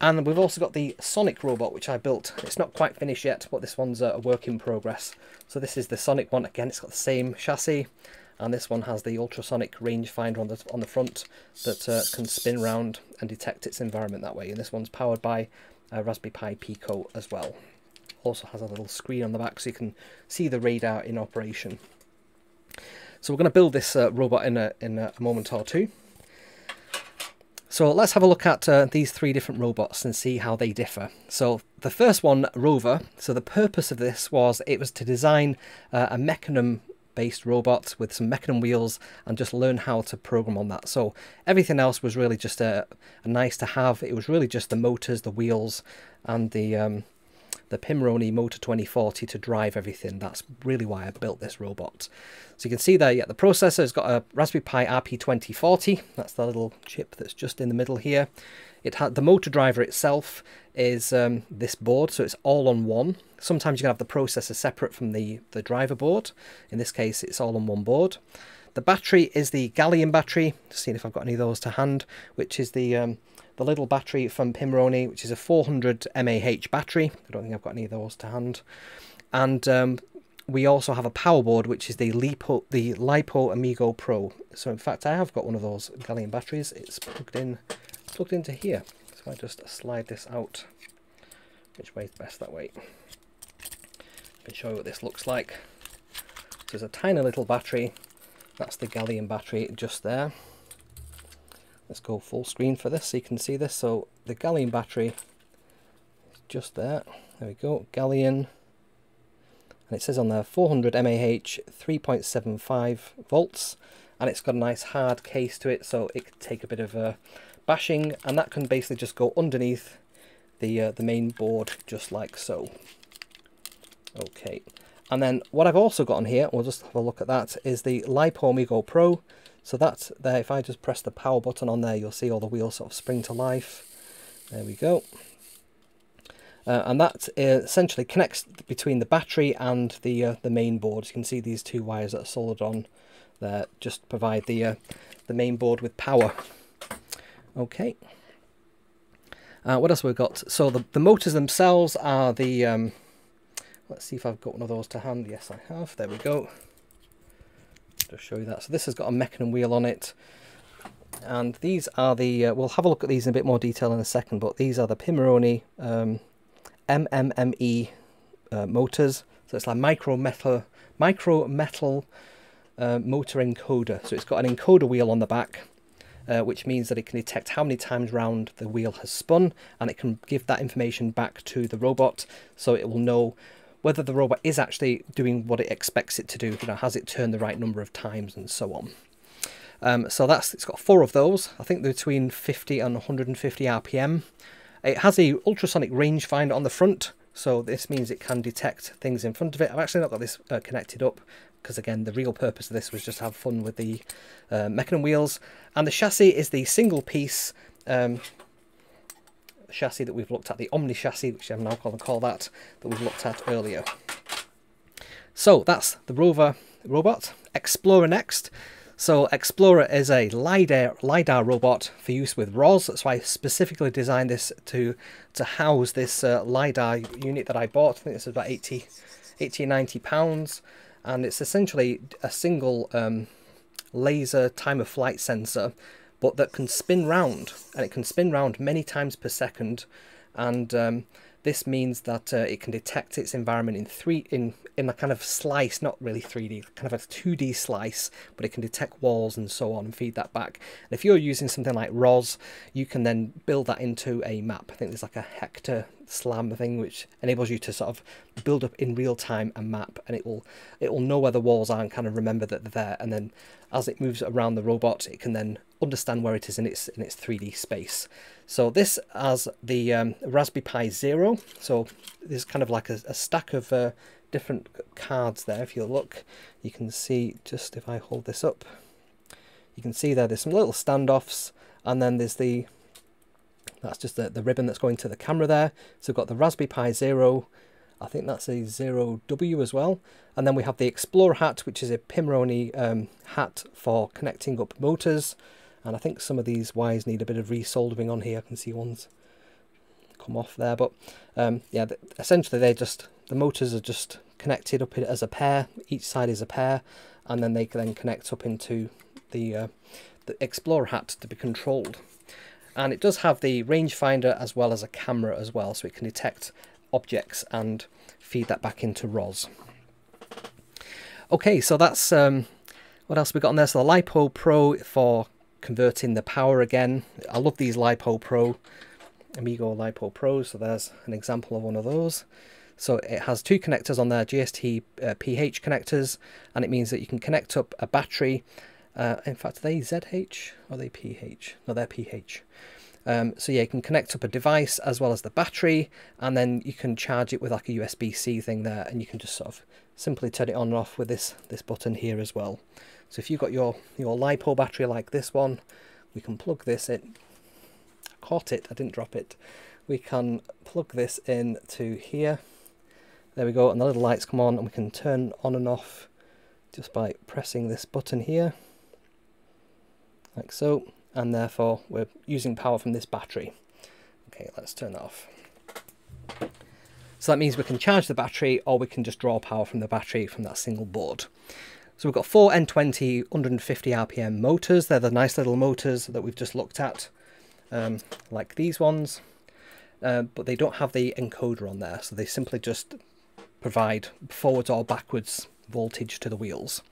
A: And we've also got the Sonic robot, which I built. It's not quite finished yet, but this one's a work in progress. So this is the Sonic one. Again, it's got the same chassis, and this one has the ultrasonic rangefinder on the on the front that uh, can spin around and detect its environment that way. And this one's powered by a Raspberry Pi Pico as well. Also has a little screen on the back so you can see the radar in operation. So we're going to build this uh, robot in a in a moment or two. So let's have a look at uh, these three different robots and see how they differ. So the first one, Rover, so the purpose of this was it was to design uh, a Mecanum based robot with some Mecanum wheels and just learn how to program on that. So everything else was really just a, a nice to have. It was really just the motors, the wheels and the um, the Pimoroni Motor 2040 to drive everything. That's really why I built this robot. So you can see there, yeah, the processor has got a Raspberry Pi RP2040. That's the little chip that's just in the middle here. It had the motor driver itself is um, this board, so it's all on one. Sometimes you can have the processor separate from the, the driver board. In this case, it's all on one board. The battery is the Galleon battery, seeing if I've got any of those to hand, which is the um, the little battery from Pimoroni, which is a 400 mAh battery. I don't think I've got any of those to hand. And um, we also have a power board, which is the LiPo, the LiPo Amigo Pro. So in fact, I have got one of those Galleon batteries. It's plugged in, plugged into here. So I just slide this out. Which way is best that way? I can show you what this looks like. So there's a tiny little battery. That's the Galleon battery just there. Let's go full screen for this so you can see this. So the Galleon battery is just there. There we go, Galleon. And it says on there 400 mAh, 3.75 volts. And it's got a nice hard case to it so it can take a bit of a bashing. And that can basically just go underneath the, uh, the main board just like so. Okay. And then what I've also got on here, we'll just have a look at that, is the LiPo Amigo Pro. So that's there, if I just press the power button on there, you'll see all the wheels sort of spring to life. There we go. Uh, and that uh, essentially connects between the battery and the uh, the main board. You can see these two wires that are soldered on there just provide the uh, the main board with power. Okay. Uh, what else we've got? So the, the motors themselves are the... Um, let's see if I've got one of those to hand. Yes, I have. There we go just show you that. So this has got a Mecanum wheel on it. And these are the, uh, we'll have a look at these in a bit more detail in a second, but these are the Pimoroni um, MMME uh, motors. So it's like micro metal, micro metal uh, motor encoder. So it's got an encoder wheel on the back, uh, which means that it can detect how many times round the wheel has spun, and it can give that information back to the robot, so it will know whether the robot is actually doing what it expects it to do, you know, has it turned the right number of times and so on. Um, so that's it's got four of those. I think they're between 50 and 150 RPM. It has a ultrasonic rangefinder on the front, so this means it can detect things in front of it. I've actually not got this uh, connected up because again the real purpose of this was just to have fun with the uh, Mecanum wheels. And the chassis is the single piece um, chassis that we've looked at, the Omni chassis, which I'm now going to call that, that we've looked at earlier. So that's the rover robot. Explorer next. So Explorer is a LiDAR, LiDAR robot for use with ROS. That's why I specifically designed this to, to house this uh, LiDAR unit that I bought. I think this is about 80, 80 90 pounds. And it's essentially a single um, laser time of flight sensor but that can spin round and it can spin round many times per second and um, this means that uh, it can detect its environment in three in in a kind of slice, not really 3D, kind of a 2D slice, but it can detect walls and so on and feed that back. And if you're using something like ROS, you can then build that into a map. I think there's like a Hector SLAM thing which enables you to sort of build up in real time a map and it will it will know where the walls are and kind of remember that they're there and then as it moves around the robot it can then understand where it is in its in its 3D space. So this has the um, Raspberry Pi Zero. So there's kind of like a, a stack of uh, different cards there. If you look, you can see just if I hold this up, you can see there there's some little standoffs and then there's the that's just the, the ribbon that's going to the camera there. So we've got the Raspberry Pi Zero, I think that's a Zero W as well. And then we have the Explorer hat, which is a Pimoroni um, hat for connecting up motors. And I think some of these wires need a bit of resoldering on here. I can see ones come off there. But um, yeah, essentially they just, the motors are just connected up as a pair. Each side is a pair. And then they can then connect up into the, uh, the Explorer hat to be controlled. And it does have the rangefinder as well as a camera as well. So it can detect objects and feed that back into ROS. Okay, so that's um, what else we got on there. So the LiPo Pro for converting the power again. I love these LiPo Pro, Amigo LiPo Pros, so there's an example of one of those. So it has two connectors on there, JST uh, PH connectors, and it means that you can connect up a battery. Uh, in fact, are they ZH or are they PH? No, they're PH. Um, so yeah, you can connect up a device as well as the battery, and then you can charge it with like a USB-C thing there, and you can just sort of simply turn it on and off with this this button here as well. So if you've got your your LiPo battery like this one, we can plug this in. Caught it, I didn't drop it. We can plug this in to here. There we go, and the little lights come on, and we can turn on and off just by pressing this button here, like so and therefore we're using power from this battery. Okay, let's turn that off. So that means we can charge the battery or we can just draw power from the battery from that single board. So we've got four N20 150 RPM motors. They're the nice little motors that we've just looked at, um, like these ones. Uh, but they don't have the encoder on there, so they simply just provide forwards or backwards voltage to the wheels.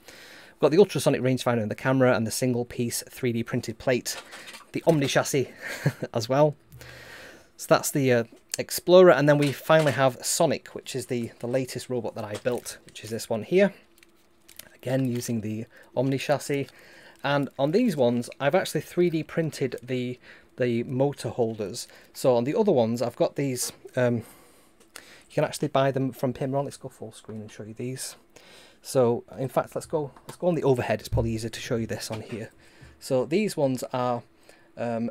A: We've got the ultrasonic rangefinder in the camera and the single piece 3D printed plate, the Omni chassis [LAUGHS] as well. So that's the uh, Explorer and then we finally have Sonic which is the, the latest robot that I built which is this one here. Again using the Omni chassis and on these ones I've actually 3D printed the the motor holders. So on the other ones I've got these, um, you can actually buy them from Pimoroni. Let's go full screen and show you these. So in fact, let's go let's go on the overhead. It's probably easier to show you this on here. So these ones are um,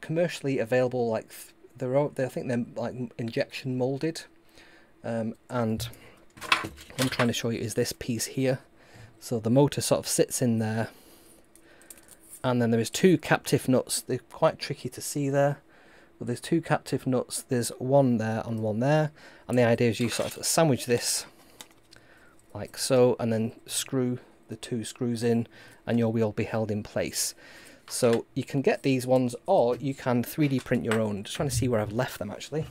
A: commercially available. Like they're, I think they're like injection molded, um, and what I'm trying to show you is this piece here. So the motor sort of sits in there, and then there is two captive nuts. They're quite tricky to see there. But there's two captive nuts. There's one there and one there, and the idea is you sort of sandwich this like so and then screw the two screws in and your wheel will be held in place. So you can get these ones or you can 3D print your own. Just trying to see where I've left them actually.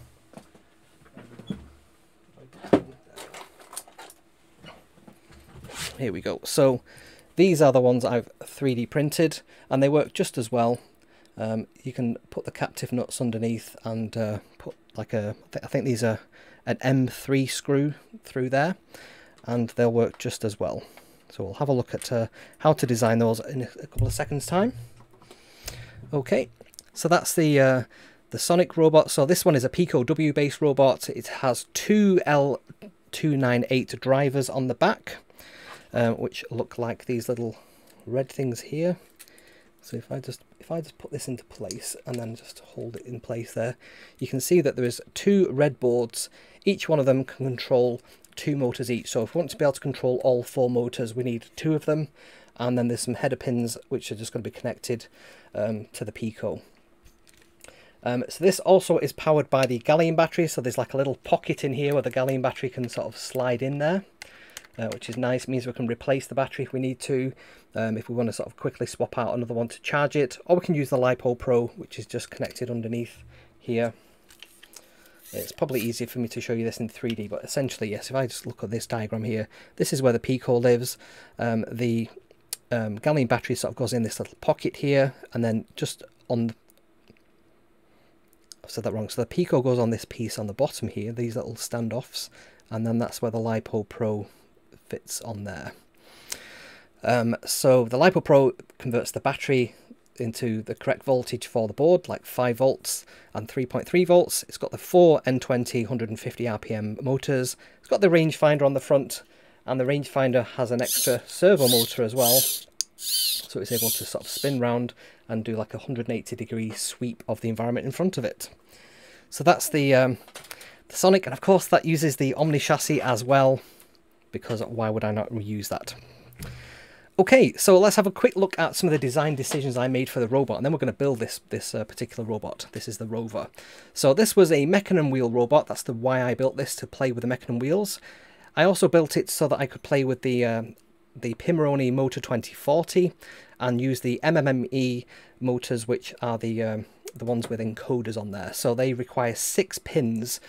A: Here we go. So these are the ones I've 3D printed and they work just as well. Um, you can put the captive nuts underneath and uh, put like a, I think these are an M3 screw through there and they'll work just as well. So we'll have a look at uh, how to design those in a couple of seconds time. Okay, so that's the uh, the Sonic robot. So this one is a Pico W based robot. It has two L298 drivers on the back, uh, which look like these little red things here. So if I just if I just put this into place and then just hold it in place there, you can see that there is two red boards. Each one of them can control two motors each. So if we want to be able to control all four motors, we need two of them. And then there's some header pins which are just going to be connected um, to the Pico. Um, so this also is powered by the Galleon battery. So there's like a little pocket in here where the Galleon battery can sort of slide in there. Uh, which is nice, it means we can replace the battery if we need to, um, if we want to sort of quickly swap out another one to charge it, or we can use the LiPo Pro, which is just connected underneath here. It's probably easier for me to show you this in 3D, but essentially, yes, if I just look at this diagram here, this is where the Pico lives. Um, the um, Galleon battery sort of goes in this little pocket here, and then just on... I've said that wrong. So the Pico goes on this piece on the bottom here, these little standoffs, and then that's where the LiPo Pro fits on there. Um, so the LiPo Pro converts the battery into the correct voltage for the board, like 5 volts and 3.3 volts. It's got the four N20 150 RPM motors. It's got the rangefinder on the front, and the rangefinder has an extra servo motor as well. So it's able to sort of spin round and do like a 180 degree sweep of the environment in front of it. So that's the, um, the Sonic, and of course that uses the Omni chassis as well, because why would I not reuse that? Okay, so let's have a quick look at some of the design decisions I made for the robot, and then we're going to build this this uh, particular robot. This is the Rover. So this was a Mecanum wheel robot. That's the why I built this, to play with the Mecanum wheels. I also built it so that I could play with the uh, the Pimoroni Motor 2040 and use the MMME motors, which are the um, the ones with encoders on there. So they require six pins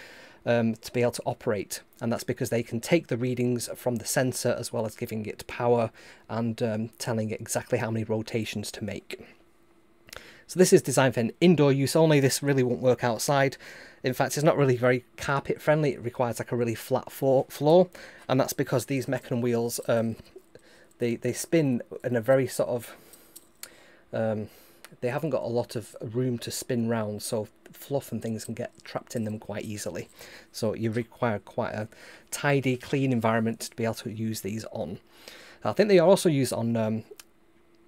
A: um, to be able to operate. And that's because they can take the readings from the sensor as well as giving it power and um, telling it exactly how many rotations to make. So this is designed for an indoor use only. This really won't work outside. In fact, it's not really very carpet friendly. It requires like a really flat floor. And that's because these Mecanum wheels, um, they, they spin in a very sort of um, they haven't got a lot of room to spin round, so fluff and things can get trapped in them quite easily. So you require quite a tidy, clean environment to be able to use these on. I think they are also used on um,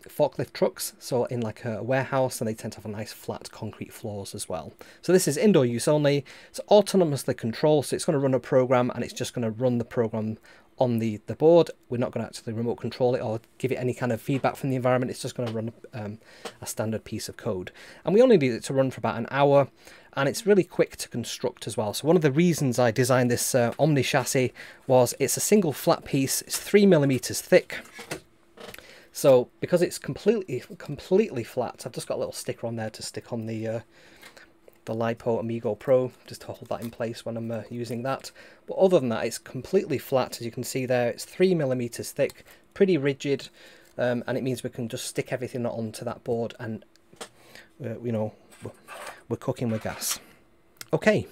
A: forklift trucks, so in like a warehouse, and they tend to have a nice flat concrete floors as well. So this is indoor use only. It's autonomously controlled, so it's going to run a program, and it's just going to run the program on the, the board. We're not going to actually remote control it or give it any kind of feedback from the environment. It's just going to run um, a standard piece of code. And we only need it to run for about an hour and it's really quick to construct as well. So one of the reasons I designed this uh, Omni chassis was it's a single flat piece, it's three millimeters thick. So because it's completely completely flat, I've just got a little sticker on there to stick on the uh, the LiPo Amigo Pro, just to hold that in place when I'm uh, using that. But other than that, it's completely flat, as you can see there. It's three millimeters thick, pretty rigid, um, and it means we can just stick everything onto that board and, uh, you know, we're cooking with gas. Okay.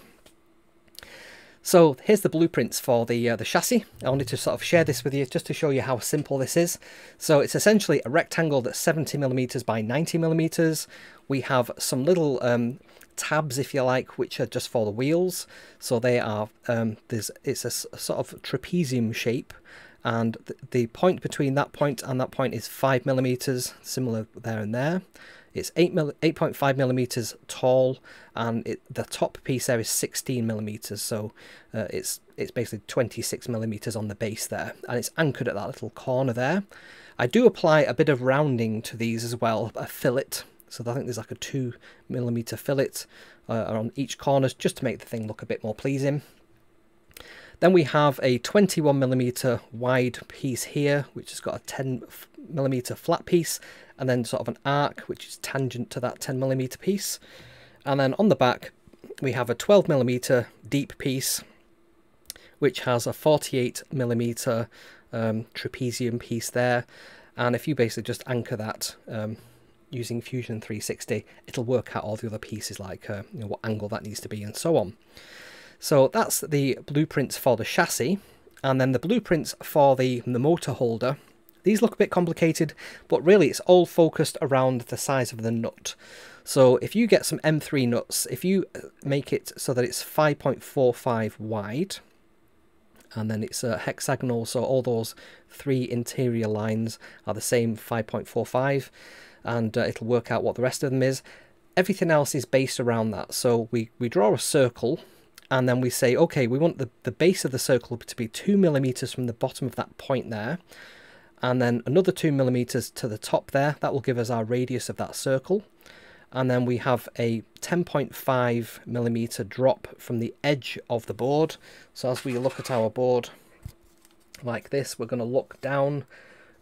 A: So here's the blueprints for the uh, the chassis. I wanted to sort of share this with you just to show you how simple this is. So it's essentially a rectangle that's 70 millimeters by 90 millimeters. We have some little um, tabs, if you like, which are just for the wheels. So they are um, there's it's a, sort of trapezium shape, and th the point between that point and that point is five millimeters, similar there and there. It's 8 8.5 millimeters tall, and it, the top piece there is 16 millimeters. So uh, it's it's basically 26 millimeters on the base there, and it's anchored at that little corner there. I do apply a bit of rounding to these as well, a fillet. So I think there's like a two millimeter fillet uh, on each corner just to make the thing look a bit more pleasing. Then we have a 21 millimeter wide piece here, which has got a 10 millimeter flat piece, and then sort of an arc which is tangent to that 10 millimeter piece. And then on the back we have a 12 millimeter deep piece which has a 48 millimeter um, trapezium piece there. And if you basically just anchor that um, using Fusion 360, it'll work out all the other pieces like uh, you know, what angle that needs to be and so on. So that's the blueprints for the chassis. And then the blueprints for the, the motor holder these look a bit complicated, but really it's all focused around the size of the nut. So if you get some M3 nuts, if you uh, make it so that it's 5.45 wide, and then it's hexagonal, so all those three interior lines are the same 5.45, and uh, it'll work out what the rest of them is. Everything else is based around that. So we, we draw a circle, and then we say, okay, we want the, the base of the circle to be two millimeters from the bottom of that point there and then another two millimeters to the top there that will give us our radius of that circle and then we have a 10.5 millimeter drop from the edge of the board so as we look at our board like this we're going to look down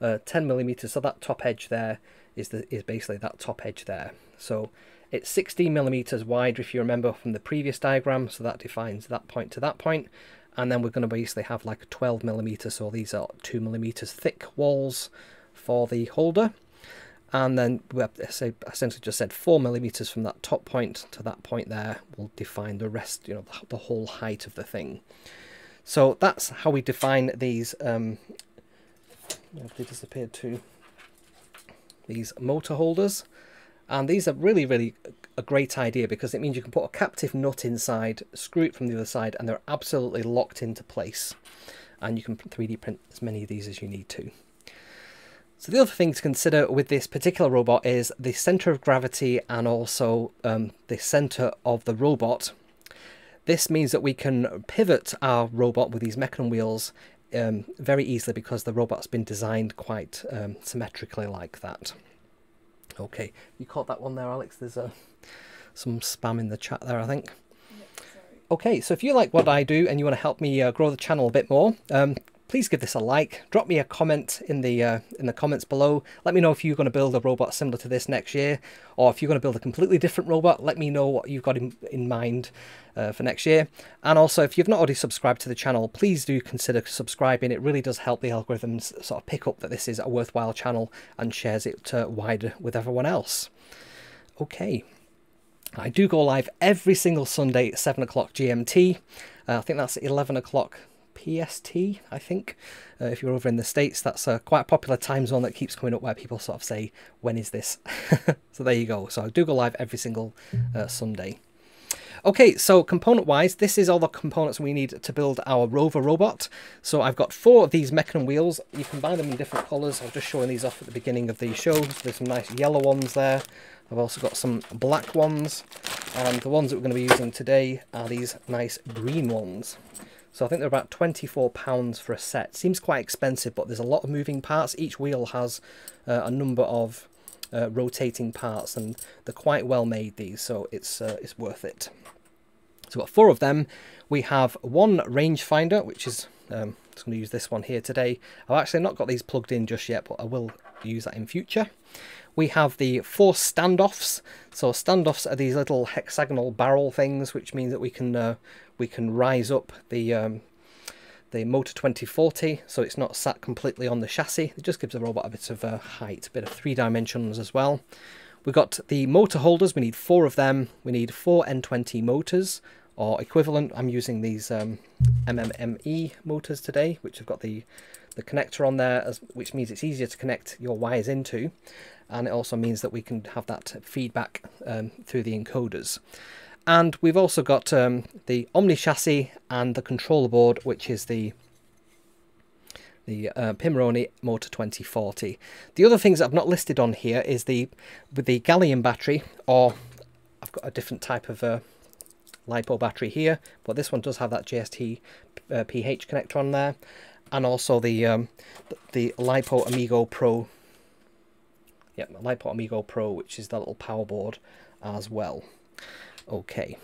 A: uh, 10 millimeters so that top edge there is the is basically that top edge there. So it's 16 millimeters wide if you remember from the previous diagram so that defines that point to that point. And then we're going to basically have like a 12 millimeter so these are 2 millimeters thick walls for the holder. And then we essentially just said 4 millimeters from that top point to that point there will define the rest you know the, the whole height of the thing. So that's how we define these um, they disappeared too these motor holders and these are really really a great idea because it means you can put a captive nut inside, screw it from the other side, and they're absolutely locked into place. And you can 3D print as many of these as you need to. So the other thing to consider with this particular robot is the center of gravity and also um, the center of the robot. This means that we can pivot our robot with these Mecanum wheels um, very easily because the robot's been designed quite um, symmetrically like that. Okay, you caught that one there, Alex. There's a some spam in the chat there, I think. okay, so if you like what I do and you want to help me uh, grow the channel a bit more, um, please give this a like. Drop me a comment in the uh, in the comments below. Let me know if you're going to build a robot similar to this next year, or if you're going to build a completely different robot. Let me know what you've got in, in mind uh, for next year. And also, if you've not already subscribed to the channel, please do consider subscribing. It really does help the algorithms sort of pick up that this is a worthwhile channel and shares it uh, wider with everyone else. Okay. I do go live every single Sunday at 7 o'clock GMT. Uh, I think that's 11 o'clock PST, I think. Uh, if you're over in the States, that's a quite a popular time zone that keeps coming up where people sort of say, when is this? [LAUGHS] so there you go. So I do go live every single uh, Sunday. Okay, so component-wise, this is all the components we need to build our rover robot. So I've got four of these Mecanum wheels. You can buy them in different colours. I was just showing these off at the beginning of the show. So there's some nice yellow ones there. I've also got some black ones. And the ones that we're going to be using today are these nice green ones. So I think they're about £24 for a set. Seems quite expensive, but there's a lot of moving parts. Each wheel has uh, a number of uh, rotating parts, and they're quite well made, these, so it's, uh, it's worth it. So we've got four of them. We have one rangefinder, which is, um, just going to use this one here today. I've actually not got these plugged in just yet, but I will use that in future. We have the four standoffs. So standoffs are these little hexagonal barrel things, which means that we can uh, we can rise up the um, the motor 2040 so it's not sat completely on the chassis. It just gives the robot a bit of uh, height, a bit of three dimensions as well. We've got the motor holders, we need four of them. We need four N20 motors or equivalent. I'm using these um, MMME motors today, which have got the, the connector on there, as, which means it's easier to connect your wires into. And it also means that we can have that feedback um, through the encoders. And we've also got um, the Omni chassis and the controller board, which is the the uh, Pimoroni Motor 2040. The other things I've not listed on here is the with the Galleon battery, or I've got a different type of uh, LiPo battery here, but this one does have that JST uh, PH connector on there, and also the um, the LiPo Amigo Pro. Yep, LiPo Amigo Pro, which is the little power board as well. Okay.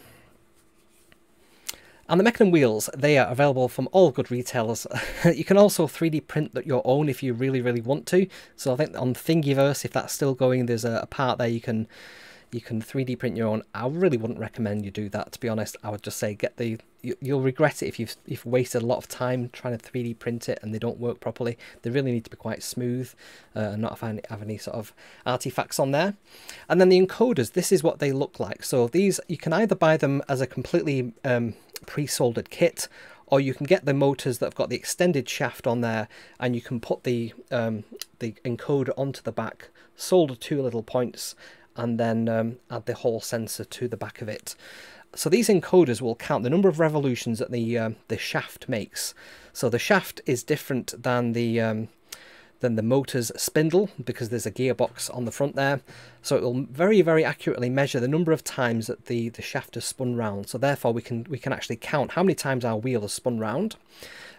A: And the Mecanum wheels, they are available from all good retailers. [LAUGHS] you can also 3D print that your own if you really, really want to. So I think on Thingiverse, if that's still going, there's a part there you can you can 3D print your own. I really wouldn't recommend you do that, to be honest. I would just say get the... You, will regret it if you've, you've wasted a lot of time trying to 3D print it and they don't work properly. They really need to be quite smooth uh, and not have any, have any sort of artifacts on there. And then the encoders, this is what they look like. So these, you can either buy them as a completely um, pre-soldered kit or you can get the motors that have got the extended shaft on there and you can put the um, the encoder onto the back solder two little points and then um, add the Hall sensor to the back of it. So these encoders will count the number of revolutions that the uh, the shaft makes. So the shaft is different than the um, than the motor's spindle because there's a gearbox on the front there. So it will very, very accurately measure the number of times that the, the shaft has spun round. So therefore we can we can actually count how many times our wheel has spun round.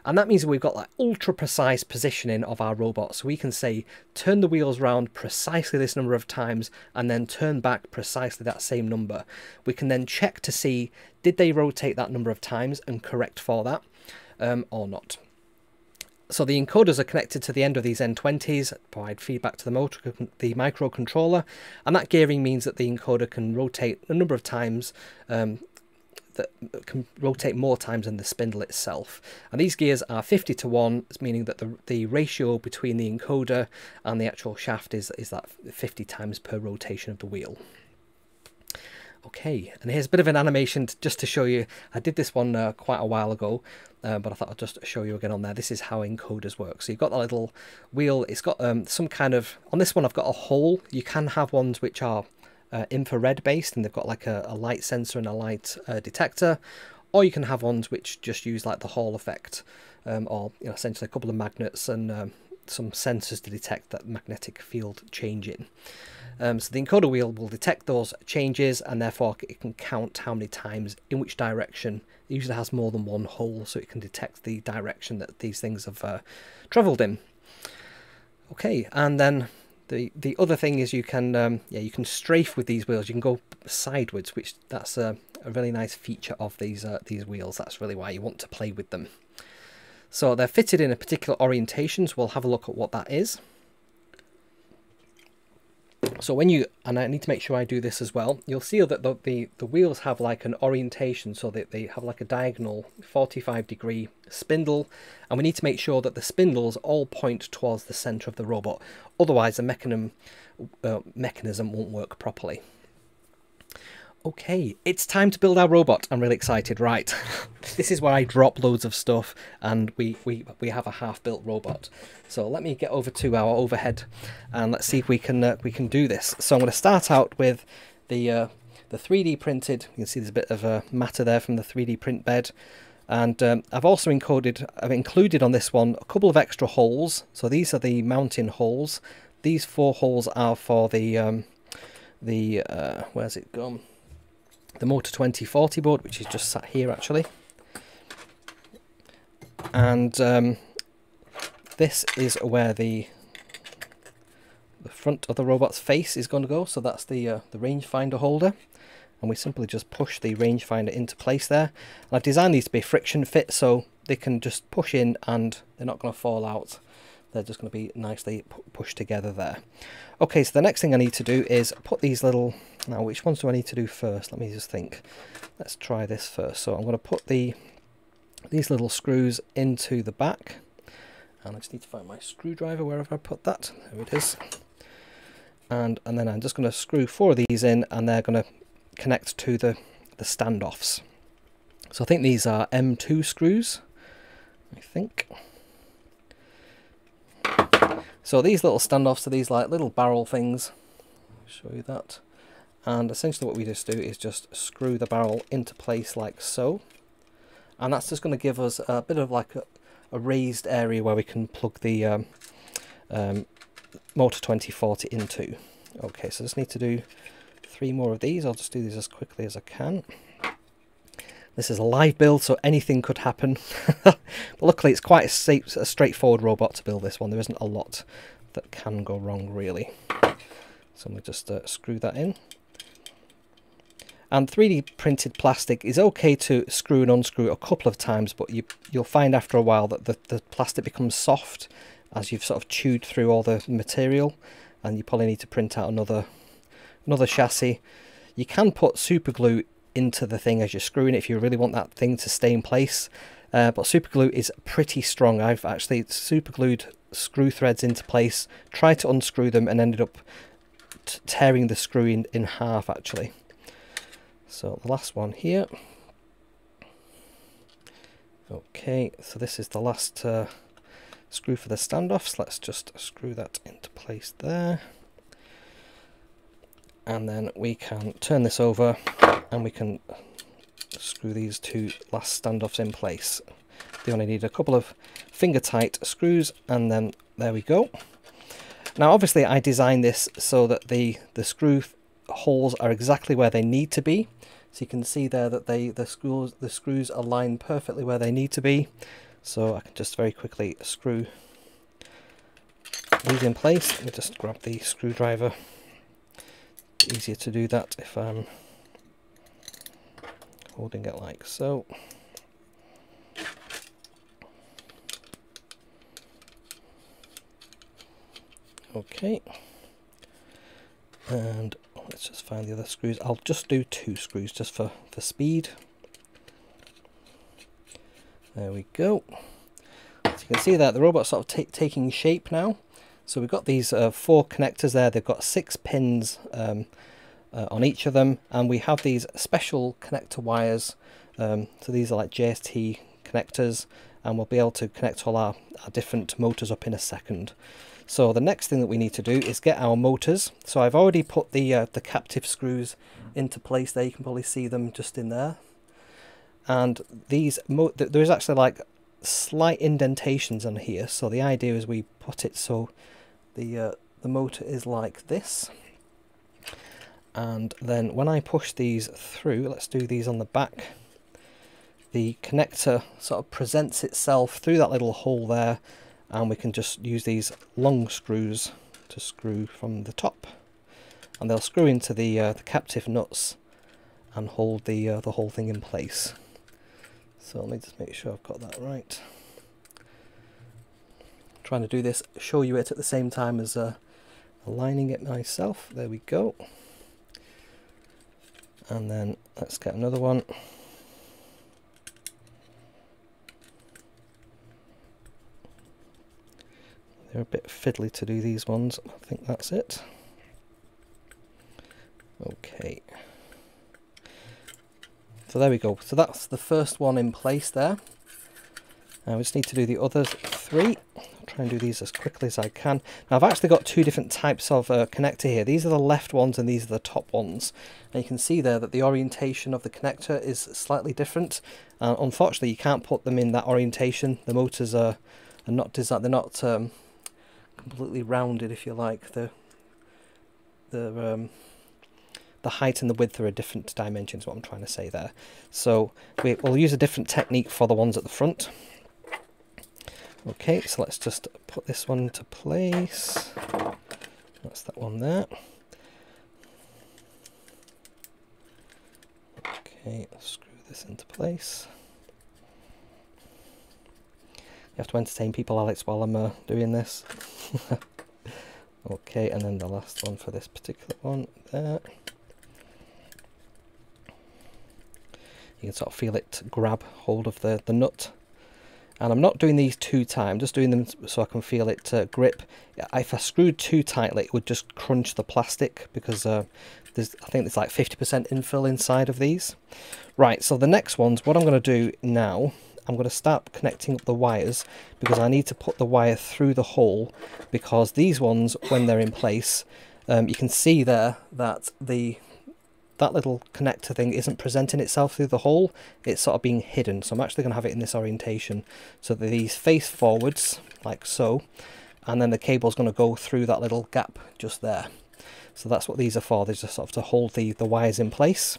A: And that means we've got like ultra precise positioning of our robot. So we can say, turn the wheels round precisely this number of times and then turn back precisely that same number. We can then check to see, did they rotate that number of times and correct for that um, or not. So the encoders are connected to the end of these N20s, provide feedback to the motor, the microcontroller, and that gearing means that the encoder can rotate a number of times um, that can rotate more times than the spindle itself. And these gears are 50 to 1, meaning that the, the ratio between the encoder and the actual shaft is, is that 50 times per rotation of the wheel. Okay, and here's a bit of an animation just to show you. I did this one uh, quite a while ago, uh, but I thought I'd just show you again on there. This is how encoders work. So you've got that little wheel. It's got um, some kind of... On this one, I've got a hole. You can have ones which are uh, infrared based and they've got like a, a light sensor and a light uh, detector or you can have ones which just use like the Hall effect um, or you know, essentially a couple of magnets and um, some sensors to detect that magnetic field changing. Um, so the encoder wheel will detect those changes and therefore it can count how many times in which direction. It usually has more than one hole so it can detect the direction that these things have uh, travelled in. Okay, and then the the other thing is you can um, yeah you can strafe with these wheels. You can go sideways, which that's a, a really nice feature of these uh, these wheels. That's really why you want to play with them. So they're fitted in a particular orientation. So we'll have a look at what that is. So when you, and I need to make sure I do this as well, you'll see that the, the, the wheels have like an orientation so that they have like a diagonal 45 degree spindle and we need to make sure that the spindles all point towards the center of the robot. Otherwise the mechanism, uh, mechanism won't work properly. Okay, it's time to build our robot. I'm really excited. Right, [LAUGHS] this is where I drop loads of stuff and we, we, we have a half-built robot. So let me get over to our overhead and let's see if we can uh, we can do this. So I'm going to start out with the uh, the 3D printed. You can see there's a bit of a matter there from the 3D print bed. And um, I've also encoded, I've included on this one a couple of extra holes. So these are the mounting holes. These four holes are for the um, the uh, where's it gone? The Motor 2040 board, which is just sat here actually. And um, this is where the the front of the robot's face is going to go. So that's the uh, the rangefinder holder and we simply just push the rangefinder into place there. And I've designed these to be friction fit so they can just push in and they're not going to fall out. They're just going to be nicely pushed together there. Okay, so the next thing I need to do is put these little... Now, which ones do I need to do first? Let me just think. Let's try this first. So I'm going to put the these little screws into the back. And I just need to find my screwdriver wherever I put that. There it is. And, and then I'm just going to screw four of these in and they're going to connect to the, the standoffs. So I think these are M2 screws, I think. So these little standoffs are these like little barrel things. I'll show you that. And essentially what we just do is just screw the barrel into place like so. And that's just going to give us a bit of like a, a raised area where we can plug the um, um, Motor 2040 into. Okay, so I just need to do three more of these. I'll just do these as quickly as I can. This is a live build, so anything could happen. [LAUGHS] but luckily, it's quite a, safe, a straightforward robot to build this one. There isn't a lot that can go wrong, really. So I'm going to just uh, screw that in. And 3D printed plastic is okay to screw and unscrew a couple of times, but you, you'll find after a while that the, the plastic becomes soft as you've sort of chewed through all the material, and you probably need to print out another another chassis. You can put super glue into the thing as you're screwing it if you really want that thing to stay in place. Uh, but super glue is pretty strong. I've actually super glued screw threads into place, tried to unscrew them and ended up tearing the screw in, in half actually. So the last one here. Okay, so this is the last uh, screw for the standoffs. Let's just screw that into place there and then we can turn this over and we can screw these two last standoffs in place. They only need a couple of finger tight screws and then there we go. Now obviously I designed this so that the, the screw holes are exactly where they need to be. So you can see there that they the screws the screws align perfectly where they need to be. So I can just very quickly screw these in place. Let me just grab the screwdriver easier to do that if I'm holding it like so. Okay, and let's just find the other screws. I'll just do two screws just for, for speed. There we go. So you can see that the robot's sort of taking shape now. So we've got these uh, four connectors there. They've got six pins um, uh, on each of them. And we have these special connector wires. Um, so these are like JST connectors. And we'll be able to connect all our, our different motors up in a second. So the next thing that we need to do is get our motors. So I've already put the uh, the captive screws into place there. You can probably see them just in there. And these, there is actually like slight indentations on here. So the idea is we put it so the uh, the motor is like this. And then when I push these through let's do these on the back the connector sort of presents itself through that little hole there and we can just use these long screws to screw from the top. And they'll screw into the, uh, the captive nuts and hold the, uh, the whole thing in place. So let me just make sure I've got that right trying to do this, show you it at the same time as uh, aligning it myself. There we go. And then let's get another one. They're a bit fiddly to do these ones. I think that's it. Okay. So there we go. So that's the first one in place there. We just need to do the other three. Try and do these as quickly as I can. Now I've actually got two different types of uh, connector here. These are the left ones and these are the top ones. And you can see there that the orientation of the connector is slightly different. Uh, unfortunately, you can't put them in that orientation. The motors are, are not designed. They're not um, completely rounded, if you like. The the um, the height and the width are a different dimensions. What I'm trying to say there. So we, we'll use a different technique for the ones at the front. Okay, so let's just put this one into place. That's that one there. Okay, screw this into place. You have to entertain people, Alex, while I'm uh, doing this. [LAUGHS] okay, and then the last one for this particular one there. You can sort of feel it grab hold of the, the nut and I'm not doing these too tight, I'm just doing them so I can feel it uh, grip. If I screwed too tightly it would just crunch the plastic because uh, there's I think there's like 50% infill inside of these. Right, so the next ones, what I'm going to do now, I'm going to start connecting up the wires because I need to put the wire through the hole because these ones, when they're in place, um, you can see there that the that little connector thing isn't presenting itself through the hole, it's sort of being hidden. So I'm actually going to have it in this orientation so that these face forwards, like so, and then the cable's going to go through that little gap just there. So that's what these are for, they're just sort of to hold the, the wires in place.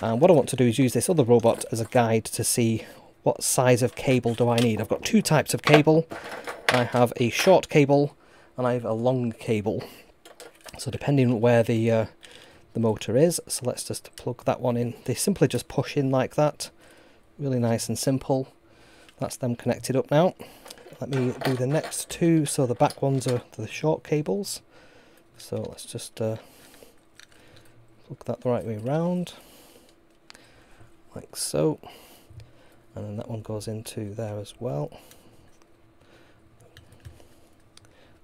A: And what I want to do is use this other robot as a guide to see what size of cable do I need. I've got two types of cable. I have a short cable and I have a long cable. So depending where the uh, the motor is. So let's just plug that one in. They simply just push in like that. Really nice and simple. That's them connected up now. Let me do the next two. So the back ones are the short cables. So let's just uh, plug that the right way around. Like so. And then that one goes into there as well.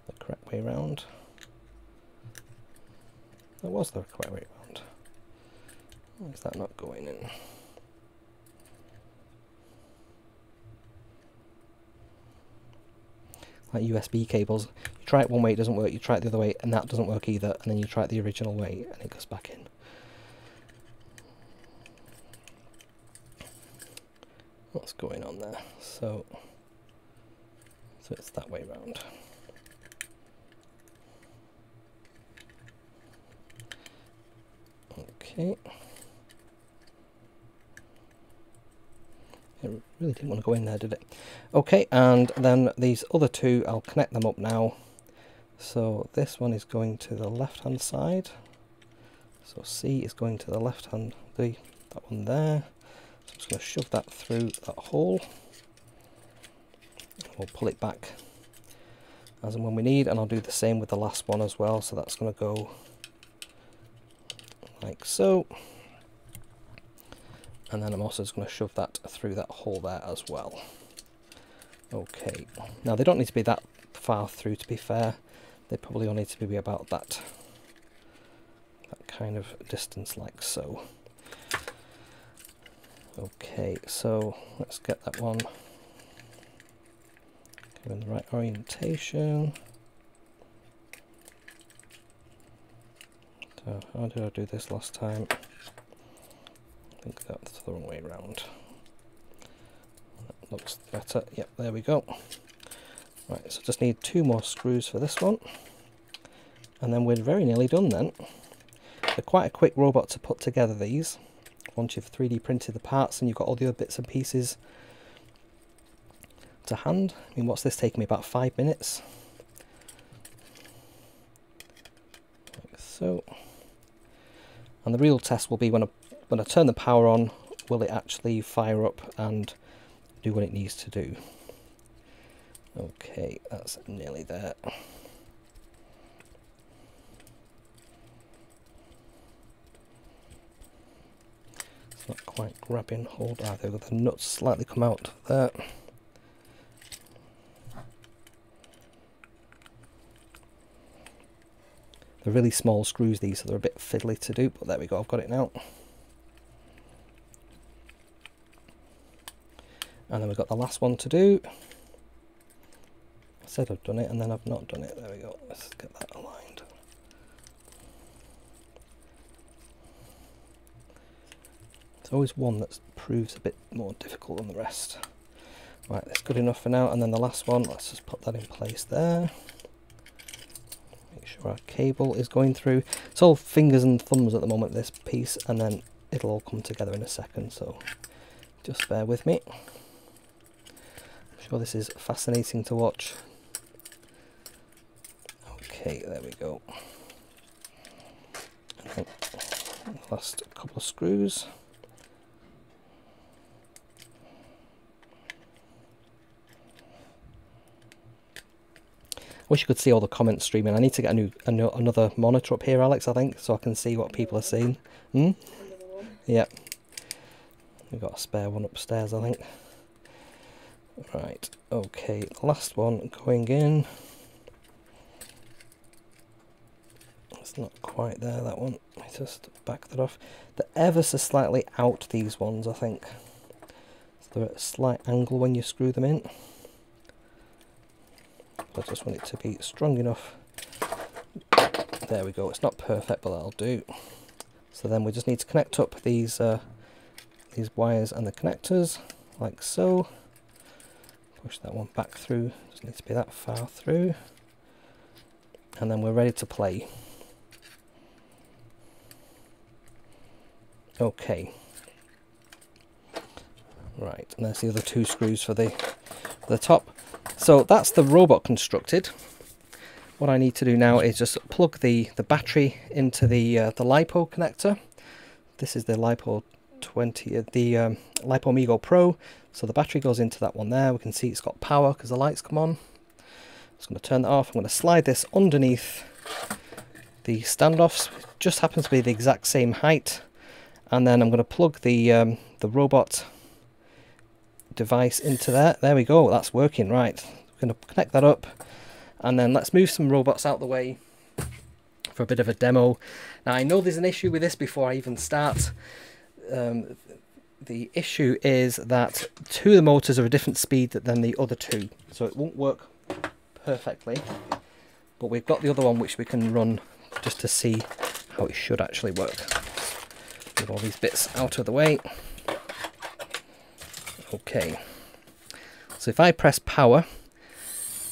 A: The correct way around. That was the correct way around. Why is that not going in? Like USB cables, you try it one way, it doesn't work, you try it the other way, and that doesn't work either, and then you try it the original way, and it goes back in. What's going on there? So, so it's that way around. Okay. It really didn't want to go in there, did it? Okay, and then these other two, I'll connect them up now. So this one is going to the left-hand side. So C is going to the left-hand, the that one there. So I'm just going to shove that through that hole. We'll pull it back as and when we need, and I'll do the same with the last one as well. So that's going to go like so. And then I'm also just going to shove that through that hole there as well. Okay, now they don't need to be that far through to be fair. They probably only need to be about that, that kind of distance like so. Okay, so let's get that one in the right orientation. Uh, so how did I do this last time? I think that's the wrong way around. That looks better. Yep, there we go. Right, so just need two more screws for this one. And then we're very nearly done then. They're quite a quick robot to put together these. Once you've 3D printed the parts and you've got all the other bits and pieces to hand. I mean, what's this taking me? About five minutes. Like so. And the real test will be when I, when I turn the power on, will it actually fire up and do what it needs to do. Okay, that's nearly there. It's not quite grabbing hold either, the nuts slightly come out there. They're really small screws these, so they're a bit fiddly to do, but there we go, I've got it now. And then we've got the last one to do. I said I've done it and then I've not done it. There we go. Let's get that aligned. There's always one that proves a bit more difficult than the rest. Right, that's good enough for now. And then the last one, let's just put that in place there. Sure our cable is going through. It's all fingers and thumbs at the moment, this piece, and then it'll all come together in a second. So just bear with me. I'm sure this is fascinating to watch. Okay, there we go. last couple of screws. Wish you could see all the comments streaming. I need to get a new, a new another monitor up here, Alex. I think so I can see what people are seeing. Hmm. Yep. We've got a spare one upstairs, I think. Right. Okay. Last one going in. It's not quite there. That one. Me just back that off. They're ever so slightly out. These ones, I think. So they're at a slight angle when you screw them in. I just want it to be strong enough. There we go. It's not perfect, but that'll do. So then we just need to connect up these uh, these wires and the connectors, like so. Push that one back through. Doesn't need to be that far through. And then we're ready to play. Okay. Right, and there's the other two screws for the for the top. So that's the robot constructed. What I need to do now is just plug the, the battery into the, uh, the LiPo connector. This is the LiPo 20, uh, the um, LiPo Amigo Pro. So the battery goes into that one there. We can see it's got power because the lights come on. I'm just going to turn that off. I'm going to slide this underneath the standoffs. It just happens to be the exact same height. And then I'm going to plug the, um, the robot device into there. There we go, that's working right. We're going to connect that up and then let's move some robots out the way for a bit of a demo. Now I know there's an issue with this before I even start. Um, the issue is that two of the motors are a different speed than the other two, so it won't work perfectly. But we've got the other one which we can run just to see how it should actually work. Move all these bits out of the way. Okay. So if I press power,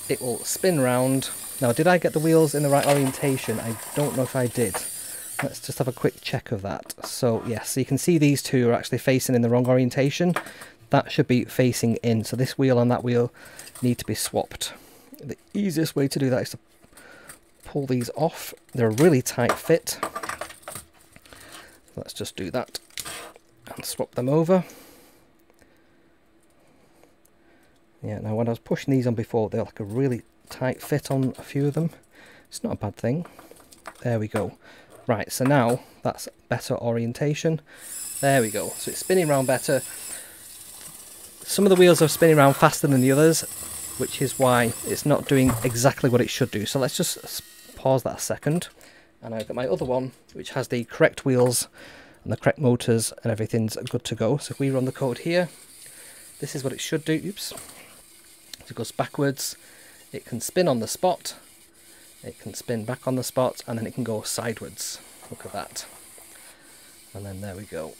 A: it will spin round. Now, did I get the wheels in the right orientation? I don't know if I did. Let's just have a quick check of that. So, yes, so you can see these two are actually facing in the wrong orientation. That should be facing in. So this wheel and that wheel need to be swapped. The easiest way to do that is to pull these off. They're a really tight fit. Let's just do that and swap them over. Yeah, now when I was pushing these on before, they're like a really tight fit on a few of them. It's not a bad thing. There we go. Right, so now that's better orientation. There we go. So it's spinning around better. Some of the wheels are spinning around faster than the others, which is why it's not doing exactly what it should do. So let's just pause that a second. And I've got my other one, which has the correct wheels and the correct motors and everything's good to go. So if we run the code here, this is what it should do. Oops it goes backwards, it can spin on the spot, it can spin back on the spot, and then it can go sideways. Look at that. And then there we go.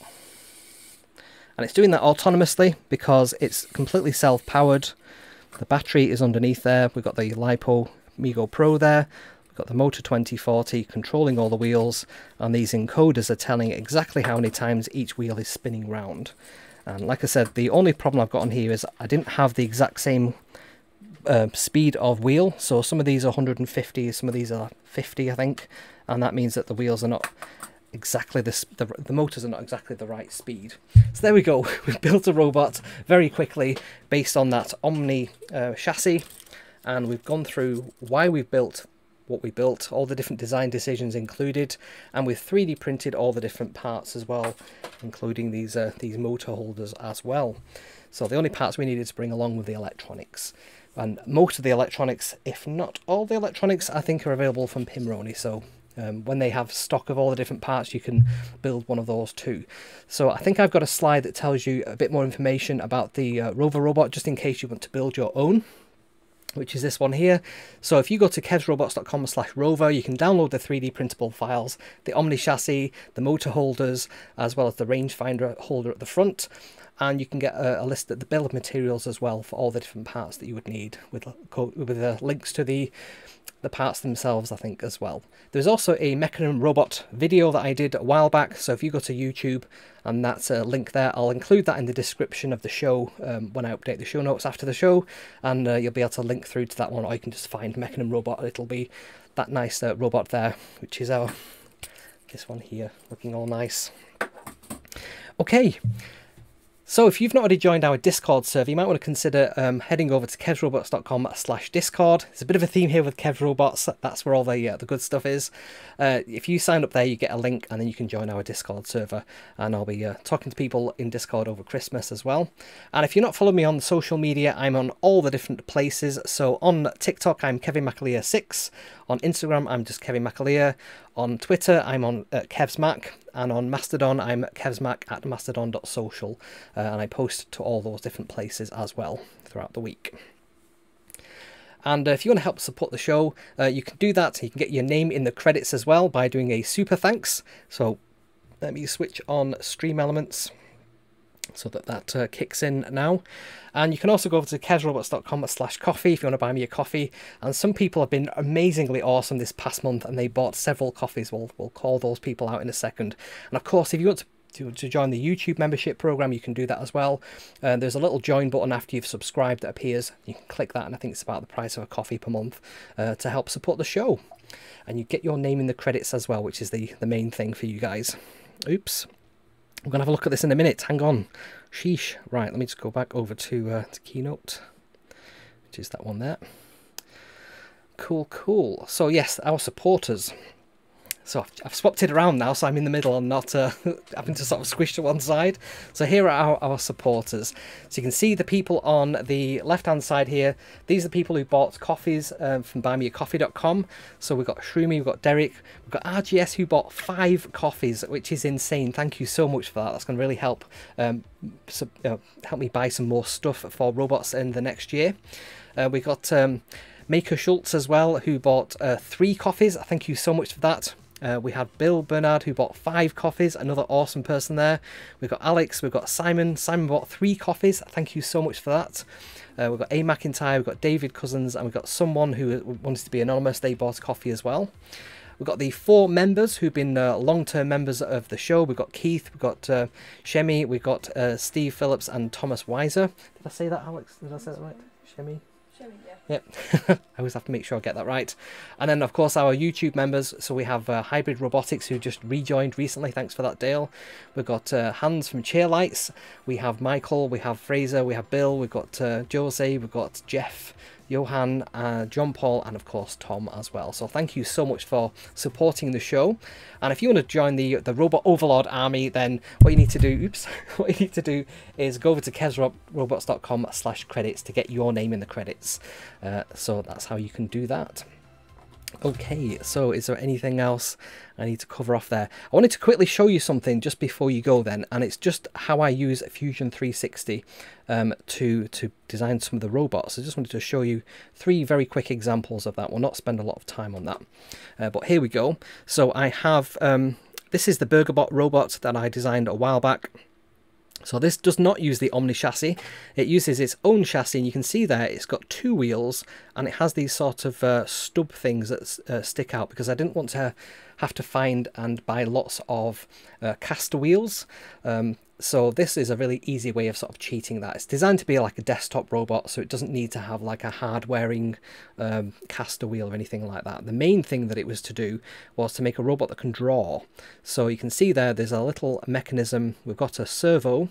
A: And it's doing that autonomously because it's completely self-powered. The battery is underneath there. We've got the LiPo Amigo Pro there. We've got the Motor 2040 controlling all the wheels. And these encoders are telling exactly how many times each wheel is spinning round. And like I said, the only problem I've got on here is I didn't have the exact same uh, speed of wheel. So some of these are 150, some of these are 50, I think. And that means that the wheels are not exactly this the, the motors are not exactly the right speed so there we go [LAUGHS] we've built a robot very quickly based on that omni uh, chassis and we've gone through why we've built what we built all the different design decisions included and we've 3d printed all the different parts as well including these uh, these motor holders as well so the only parts we needed to bring along were the electronics and most of the electronics, if not all the electronics, I think are available from Pimoroni. So um, when they have stock of all the different parts, you can build one of those too. So I think I've got a slide that tells you a bit more information about the uh, Rover robot, just in case you want to build your own which is this one here. So if you go to kevsrobots.com slash rover, you can download the 3D printable files, the Omni chassis, the motor holders, as well as the rangefinder holder at the front. And you can get a, a list of the bill of materials as well for all the different parts that you would need with, with the links to the the parts themselves, I think, as well. There's also a Mecanum Robot video that I did a while back, so if you go to YouTube and that's a link there, I'll include that in the description of the show um, when I update the show notes after the show, and uh, you'll be able to link through to that one, or you can just find Mecanum Robot, it'll be that nice uh, robot there, which is our, this one here, looking all nice. Okay, so if you've not already joined our Discord server, you might want to consider um, heading over to kevrobots.com slash discord. There's a bit of a theme here with kevsrobots. That's where all the, uh, the good stuff is. Uh, if you sign up there, you get a link and then you can join our Discord server. And I'll be uh, talking to people in Discord over Christmas as well. And if you're not following me on social media, I'm on all the different places. So on TikTok, I'm Kevin McAleer 6 On Instagram, I'm just Kevin McAleer. On Twitter, I'm on uh, KevsMac and on Mastodon, I'm kevsmac at mastodon.social, uh, and I post to all those different places as well throughout the week. And uh, if you want to help support the show, uh, you can do that. You can get your name in the credits as well by doing a super thanks. So let me switch on Stream Elements so that that uh, kicks in now. And you can also go over to kevsrobots.com slash coffee if you want to buy me a coffee. And some people have been amazingly awesome this past month and they bought several coffees. We'll, we'll call those people out in a second. And of course, if you want to to, to join the YouTube membership program, you can do that as well. Uh, there's a little join button after you've subscribed that appears. You can click that, and I think it's about the price of a coffee per month uh, to help support the show. And you get your name in the credits as well, which is the, the main thing for you guys. Oops. We're going to have a look at this in a minute. Hang on. Sheesh. Right, let me just go back over to, uh, to Keynote, which is that one there. Cool, cool. So yes, our supporters. So I've, I've, swapped it around now, so I'm in the middle and not uh, [LAUGHS] having to sort of squish to one side. So here are our, our supporters. So you can see the people on the left-hand side here. These are the people who bought coffees um, from buymeacoffee.com. So we've got Shroomy, we've got Derek, we've got RGS who bought five coffees, which is insane. Thank you so much for that. That's going to really help um, so, uh, help me buy some more stuff for robots in the next year. Uh, we got um, Maker Schultz as well, who bought uh, three coffees. Thank you so much for that. Uh, we had Bill Bernard who bought five coffees, another awesome person there. We've got Alex, we've got Simon. Simon bought three coffees. Thank you so much for that. Uh, we've got A McIntyre, we've got David Cousins, and we've got someone who wanted to be anonymous. They bought coffee as well. We've got the four members who've been uh, long-term members of the show. We've got Keith, we've got uh, Shemi, we've got uh, Steve Phillips and Thomas Weiser. Did I say that, Alex? Did I say that right? Shemi? Yep, [LAUGHS] I always have to make sure I get that right. And then, of course, our YouTube members. So we have uh, Hybrid Robotics, who just rejoined recently. Thanks for that, Dale. We've got uh, Hans from Cheerlights. We have Michael. We have Fraser. We have Bill. We've got uh, Jose. We've got Jeff. Johan, uh, John Paul, and of course Tom as well. So thank you so much for supporting the show. And if you want to join the the Robot Overlord army, then what you need to do, oops, [LAUGHS] what you need to do is go over to kevsrobots.com slash credits to get your name in the credits. Uh, so that's how you can do that. Okay, so is there anything else I need to cover off there? I wanted to quickly show you something just before you go then, and it's just how I use Fusion 360 um, to, to design some of the robots. I just wanted to show you three very quick examples of that. We'll not spend a lot of time on that, uh, but here we go. So I have, um, this is the BurgerBot robot that I designed a while back. So this does not use the Omni chassis, it uses its own chassis and you can see there it's got two wheels and it has these sort of uh, stub things that uh, stick out because I didn't want to have to find and buy lots of uh, caster wheels. Um, so this is a really easy way of sort of cheating that. It's designed to be like a desktop robot, so it doesn't need to have like a hard-wearing um, caster wheel or anything like that. The main thing that it was to do was to make a robot that can draw. So you can see there, there's a little mechanism. We've got a servo.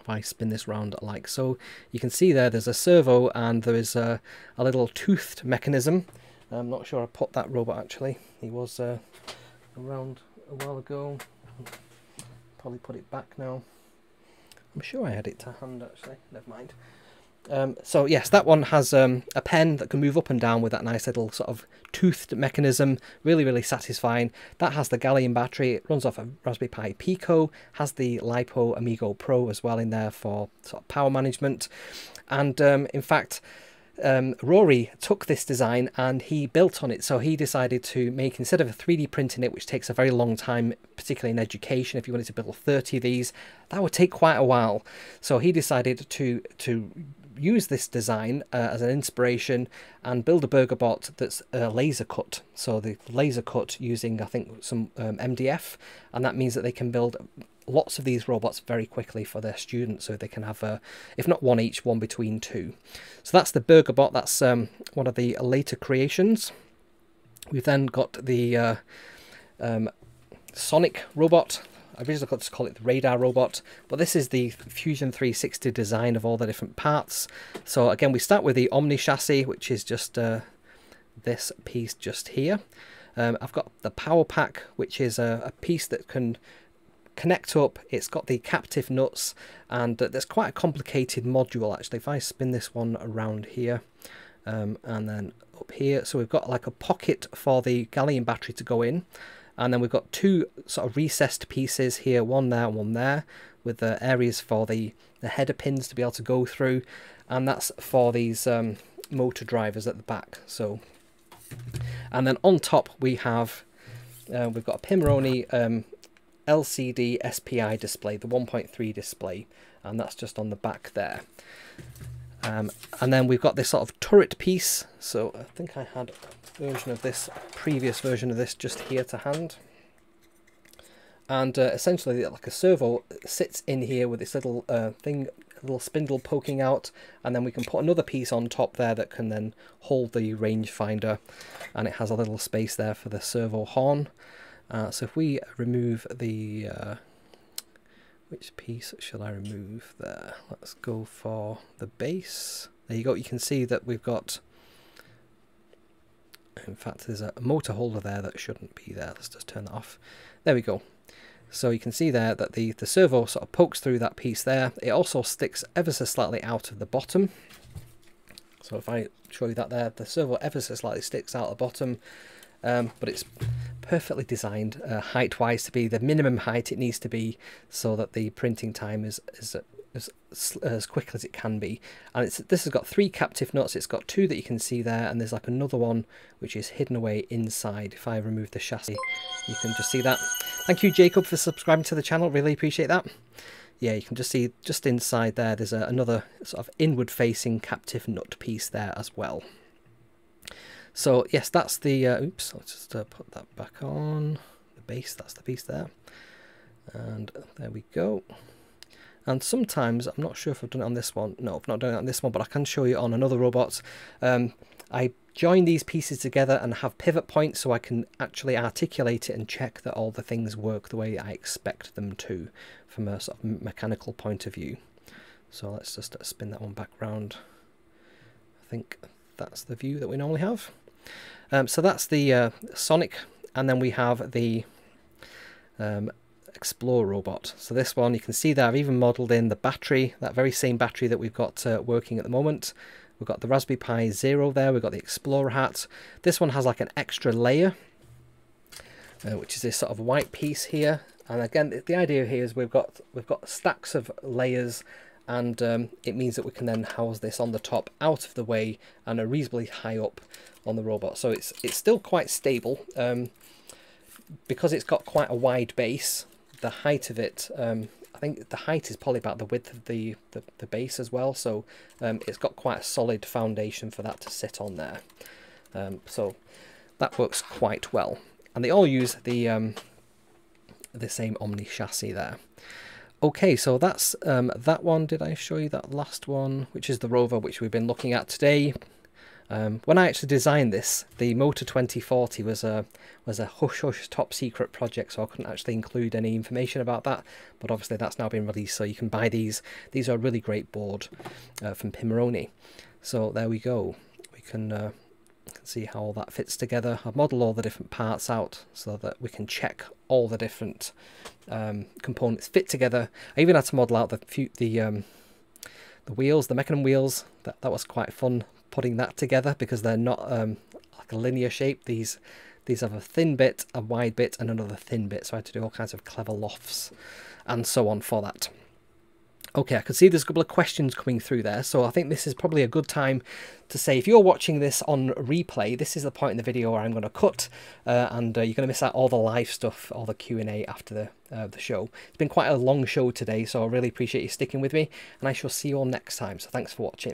A: If I spin this round like so, you can see there, there's a servo and there is a, a little toothed mechanism. I'm not sure I put that robot actually. He was uh, around a while ago probably put it back now. I'm sure I had it to hand actually, never mind. Um, so yes, that one has um, a pen that can move up and down with that nice little sort of toothed mechanism. Really, really satisfying. That has the Galleon battery. It runs off a Raspberry Pi Pico. Has the LiPo Amigo Pro as well in there for sort of power management. And um, in fact, um, Rory took this design and he built on it. So he decided to make, instead of a 3D printing it, which takes a very long time, particularly in education, if you wanted to build 30 of these, that would take quite a while. So he decided to to use this design uh, as an inspiration and build a burger bot that's uh, laser cut. So the laser cut using, I think, some um, MDF, and that means that they can build lots of these robots very quickly for their students so they can have, a, if not one each, one between two. So that's the burger bot. That's um, one of the later creations. We've then got the uh, um, Sonic robot I originally got to call it the radar robot, but this is the Fusion 360 design of all the different parts. So again, we start with the Omni chassis, which is just uh, this piece just here. Um, I've got the power pack, which is a, a, piece that can connect up. It's got the captive nuts, and uh, there's quite a complicated module actually. If I spin this one around here, um, and then up here, so we've got like a pocket for the Galleon battery to go in and then we've got two sort of recessed pieces here, one there, one there, with the areas for the, the header pins to be able to go through, and that's for these um, motor drivers at the back. So, and then on top we have uh, we've got a Pimoroni um, LCD SPI display, the 1.3 display, and that's just on the back there. Um, and then we've got this sort of turret piece. So I think I had a version of this, previous version of this just here to hand. And uh, essentially like a servo sits in here with this little uh, thing, little spindle poking out. And then we can put another piece on top there that can then hold the rangefinder. And it has a little space there for the servo horn. Uh, so if we remove the uh, which piece shall I remove there? Let's go for the base. There you go. You can see that we've got, in fact, there's a motor holder there that shouldn't be there. Let's just turn that off. There we go. So you can see there that the, the servo sort of pokes through that piece there. It also sticks ever so slightly out of the bottom. So if I show you that there, the servo ever so slightly sticks out the bottom um, but it's perfectly designed uh, height wise to be the minimum height it needs to be so that the printing time is, as, as quick as it can be. And it's this has got three captive nuts. It's got two that you can see there and there's like another one which is hidden away inside. If I remove the chassis you can just see that. Thank you Jacob for subscribing to the channel. Really appreciate that. Yeah you can just see just inside there there's a, another sort of inward facing captive nut piece there as well so yes, that's the, uh, oops, let's just uh, put that back on, the base, that's the piece there. And there we go. And sometimes, I'm not sure if I've done it on this one, no, I've not done it on this one, but I can show you on another robot. Um, I join these pieces together and have pivot points so I can actually articulate it and check that all the things work the way I expect them to from a sort of mechanical point of view. So let's just spin that one back round. I think that's the view that we normally have. Um, so that's the uh, Sonic, and then we have the um, Explore robot. So this one, you can see that I've even modelled in the battery, that very same battery that we've got uh, working at the moment. We've got the Raspberry Pi Zero there, we've got the Explorer hat. This one has like an extra layer, uh, which is this sort of white piece here. And again, the idea here is we've got we've got stacks of layers and um, it means that we can then house this on the top out of the way and are reasonably high up on the robot. So it's it's still quite stable um, because it's got quite a wide base the height of it um, I think the height is probably about the width of the the, the base as well. So um, it's got quite a solid foundation for that to sit on there. Um, so that works quite well. And they all use the um, the same Omni chassis there Okay, so that's um, that one. Did I show you that last one, which is the rover, which we've been looking at today? Um, when I actually designed this, the Motor 2040 was a was a hush hush top secret project, so I couldn't actually include any information about that. But obviously, that's now been released, so you can buy these. These are a really great board uh, from Pimoroni. So there we go. We can uh, can see how all that fits together. I've modelled all the different parts out so that we can check all the different um, components fit together. I even had to model out the the um, the wheels, the Mecanum wheels, that, that was quite fun putting that together because they're not um, like a linear shape. These these have a thin bit, a wide bit, and another thin bit. So I had to do all kinds of clever lofts and so on for that. Okay, I can see there's a couple of questions coming through there, so I think this is probably a good time to say if you're watching this on replay, this is the point in the video where I'm going to cut, uh, and uh, you're going to miss out all the live stuff, all the Q&A after the, uh, the show. It's been quite a long show today, so I really appreciate you sticking with me, and I shall see you all next time, so thanks for watching.